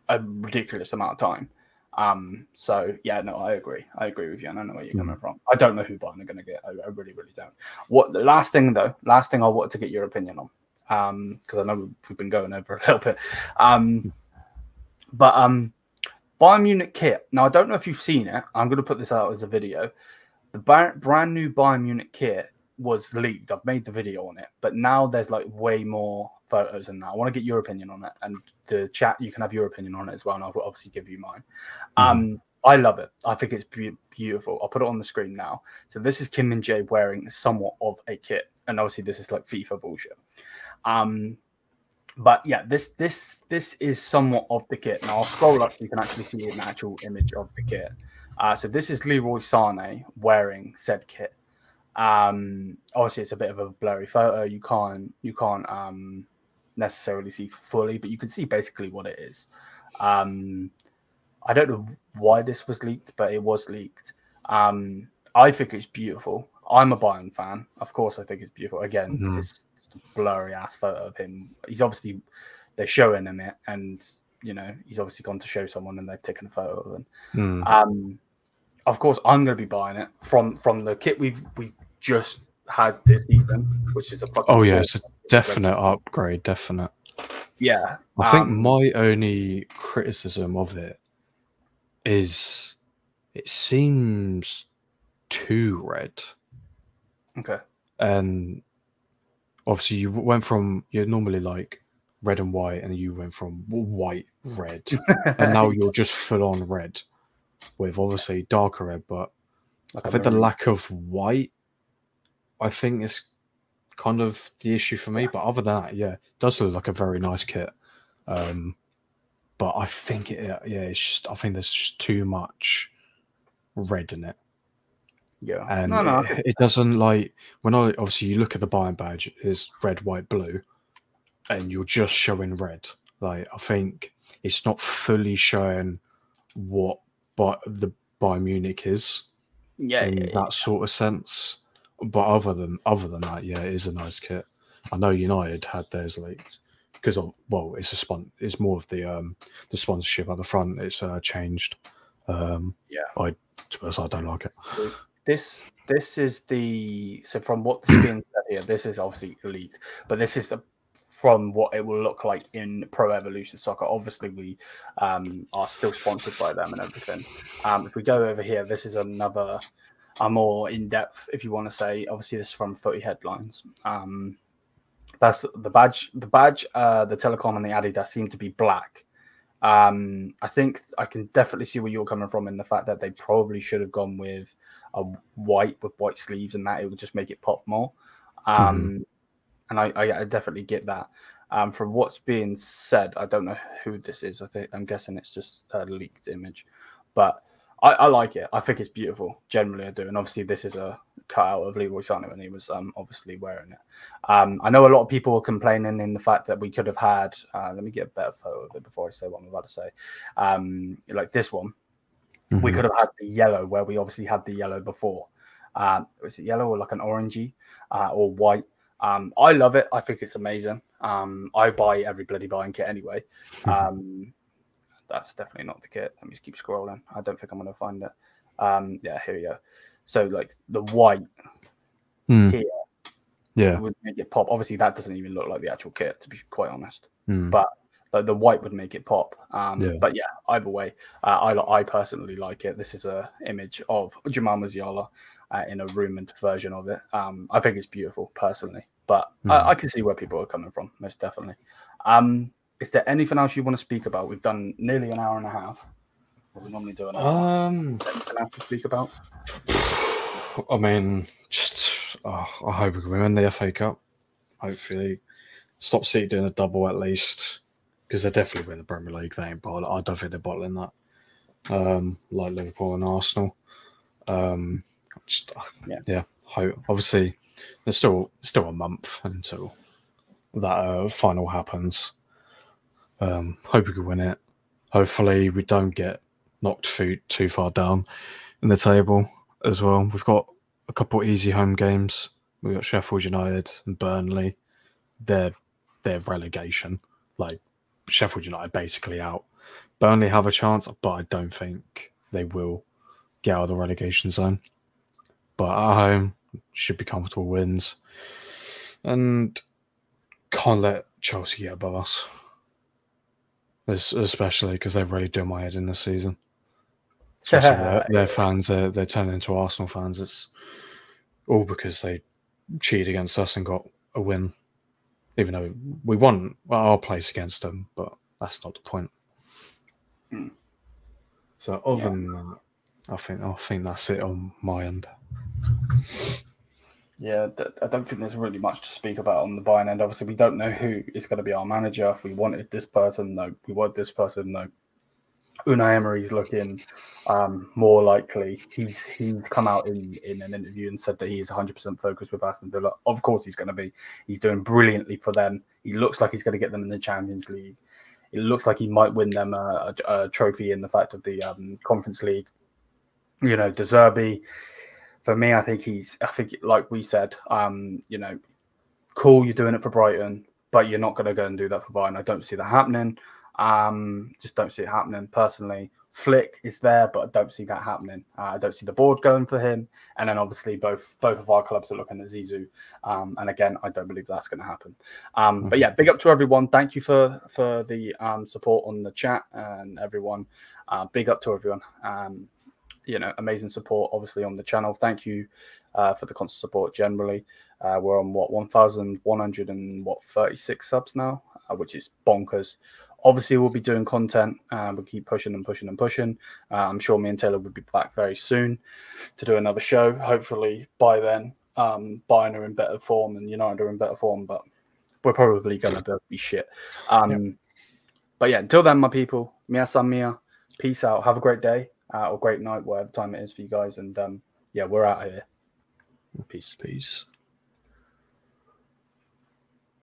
a ridiculous amount of time. Um. So yeah, no, I agree. I agree with you, and I don't know where you're coming from. I don't know who Bayern are going to get. I, I really, really don't. What the last thing though? Last thing I wanted to get your opinion on, um, because I know we've been going over a little bit. Um, but um, Bayern Munich kit. Now I don't know if you've seen it. I'm going to put this out as a video. The brand new Bayern Munich kit was leaked. I've made the video on it, but now there's like way more photos in that. I want to get your opinion on it, and the chat you can have your opinion on it as well, and I'll obviously give you mine. Um, I love it. I think it's beautiful. I'll put it on the screen now. So this is Kim Min-jae wearing somewhat of a kit, and obviously this is like FIFA bullshit. Um, but yeah, this this this is somewhat of the kit. Now I'll scroll up so you can actually see an actual image of the kit. Uh, so this is Leroy Sane wearing said kit. Um, obviously it's a bit of a blurry photo. You can't you can't um, necessarily see fully, but you can see basically what it is. Um, I don't know why this was leaked, but it was leaked. Um, I think it's beautiful. I'm a Bayern fan. Of course, I think it's beautiful. Again, Mhm. it's blurry ass photo of him. He's obviously they're showing him it, and you know he's obviously gone to show someone, and they've taken a photo of him. Mm. Um, of course, I'm going to be buying it from from the kit we've we just had this season, which is a fucking Oh yeah, it's a definite upgrade. Definite. yeah. I think um, my only criticism of it is it seems too red. okay. and obviously you went from you're normally like red and white and you went from white red. And now you're just full on red with obviously darker red but Like i think the lack of white i think is kind of the issue for me. But other than that yeah it does look like a very nice kit. Um but i think it yeah it's just i think there's just too much red in it yeah. and no, no. It, it doesn't like when I obviously you look at the Bayern badge is red, white, blue, and you're just showing red. Like I think it's not fully showing what but the Bayern Munich is yeah, in yeah, yeah. that sort of sense. But other than other than that, yeah, it is a nice kit. I know United had theirs leaked because of well, it's a spon it's more of the um the sponsorship at the front. It's uh, changed. Um, Yeah. I to be honest, I don't like it. This this is the so from what's being said here this is obviously elite but this is the from what it will look like in pro evolution soccer. Obviously we um, are still sponsored by them and everything. Um, if we go over here this is another a more in-depth if you want to say obviously this is from footy headlines. Um, that's the badge the badge uh, the Telekom and the adidas seem to be black. Um, I think I can definitely see where you're coming from in the fact that they probably should have gone with a white with white sleeves and that it would just make it pop more. Um, And I, I, I definitely get that. Um, from what's being said, I don't know who this is. I think I'm guessing it's just a leaked image, but I, I like it. I think it's beautiful. Generally, I do. And obviously, this is a cutout of Leroy Sané when he was um, obviously wearing it. Um, I know a lot of people were complaining in the fact that we could have had. Uh, let me get a better photo of it before I say what I'm about to say. Um, like this one, we Mhm. could have had the yellow where we obviously had the yellow before. Um, was it yellow or like an orangey uh, or white? Um, I love it. I think it's amazing. Um, I buy every bloody Bayern kit anyway. Um, that's definitely not the kit. Let me just keep scrolling. I don't think I'm going to find it. Um, yeah, here we go. So like the white Mm. here Yeah. would make it pop. Obviously, that doesn't even look like the actual kit, to be quite honest. Mm. But like the white would make it pop. Um, Yeah. But yeah, either way, uh, I I personally like it. This is a image of Jamal Musiala uh, in a rumored version of it. Um, I think it's beautiful personally, but Mhm. I, I can see where people are coming from, most definitely. Um, is there anything else you want to speak about? We've done nearly an hour and a half. What we normally do an hour. Um, anything else to speak about? I mean, just oh, I hope we win the FA Cup. Hopefully, stop City doing a double at least because they definitely win the Premier League. They ain't bottle. I don't think they're bottling that. Um, like Liverpool and Arsenal. Um, just uh, Yeah. yeah. Hope obviously there's still still a month until that uh, final happens. Um, hope we can win it. Hopefully, we don't get knocked too, too far down in the table as well. We've got a couple easy home games. We've got Sheffield United and Burnley. They're they're relegation. Like Sheffield United basically out. Burnley have a chance, but I don't think they will get out of the relegation zone. But at home, should be comfortable wins. And can't let Chelsea get above us. Es- Especially because they've really done my head in this season. Especially their, their fans, they're, they're turning into Arsenal fans. It's all because they cheated against us and got a win. Even though we won our place against them, but that's not the point. Hmm. So other Yeah. than that, I think I think that's it on my end. Yeah, I don't think there's really much to speak about on the Bayern end. Obviously, we don't know who is going to be our manager. We wanted this person, no. We want this person, no. Unai Emery's looking um, more likely. He's he's come out in, in an interview and said that he is 100% focused with Aston Villa. Of course, he's going to be. He's doing brilliantly for them. He looks like he's going to get them in the Champions League. It looks like he might win them a, a, a trophy in the fact of the um, Conference League. You know, De Zerbi, for me, I think he's. I think, like we said, um, you know, cool, you're doing it for Brighton, but you're not going to go and do that for Bayern. I don't see that happening. Um, just don't see it happening personally. Flick is there, but I don't see that happening. Uh, I don't see the board going for him, and then obviously both both of our clubs are looking at Zizou, um, and again, I don't believe that's going to happen. Um, but yeah, big up to everyone. Thank you for for the um, support on the chat and everyone. Uh, big up to everyone. Um, you know, amazing support obviously on the channel. Thank you uh, for the constant support generally. Uh, we're on what 1,100 and what 36 subs now, uh, which is bonkers. Obviously, we'll be doing content. Uh, we'll keep pushing and pushing and pushing. Uh, I'm sure me and Taylor will be back very soon to do another show. Hopefully, by then, um, Bayern are in better form and United are in better form, but we're probably going to be shit. Um, yep. But yeah, until then, my people, Mia San Mia, peace out. Have a great day uh, or great night, whatever time it is for you guys. And um, yeah, we're out of here. Peace. Peace.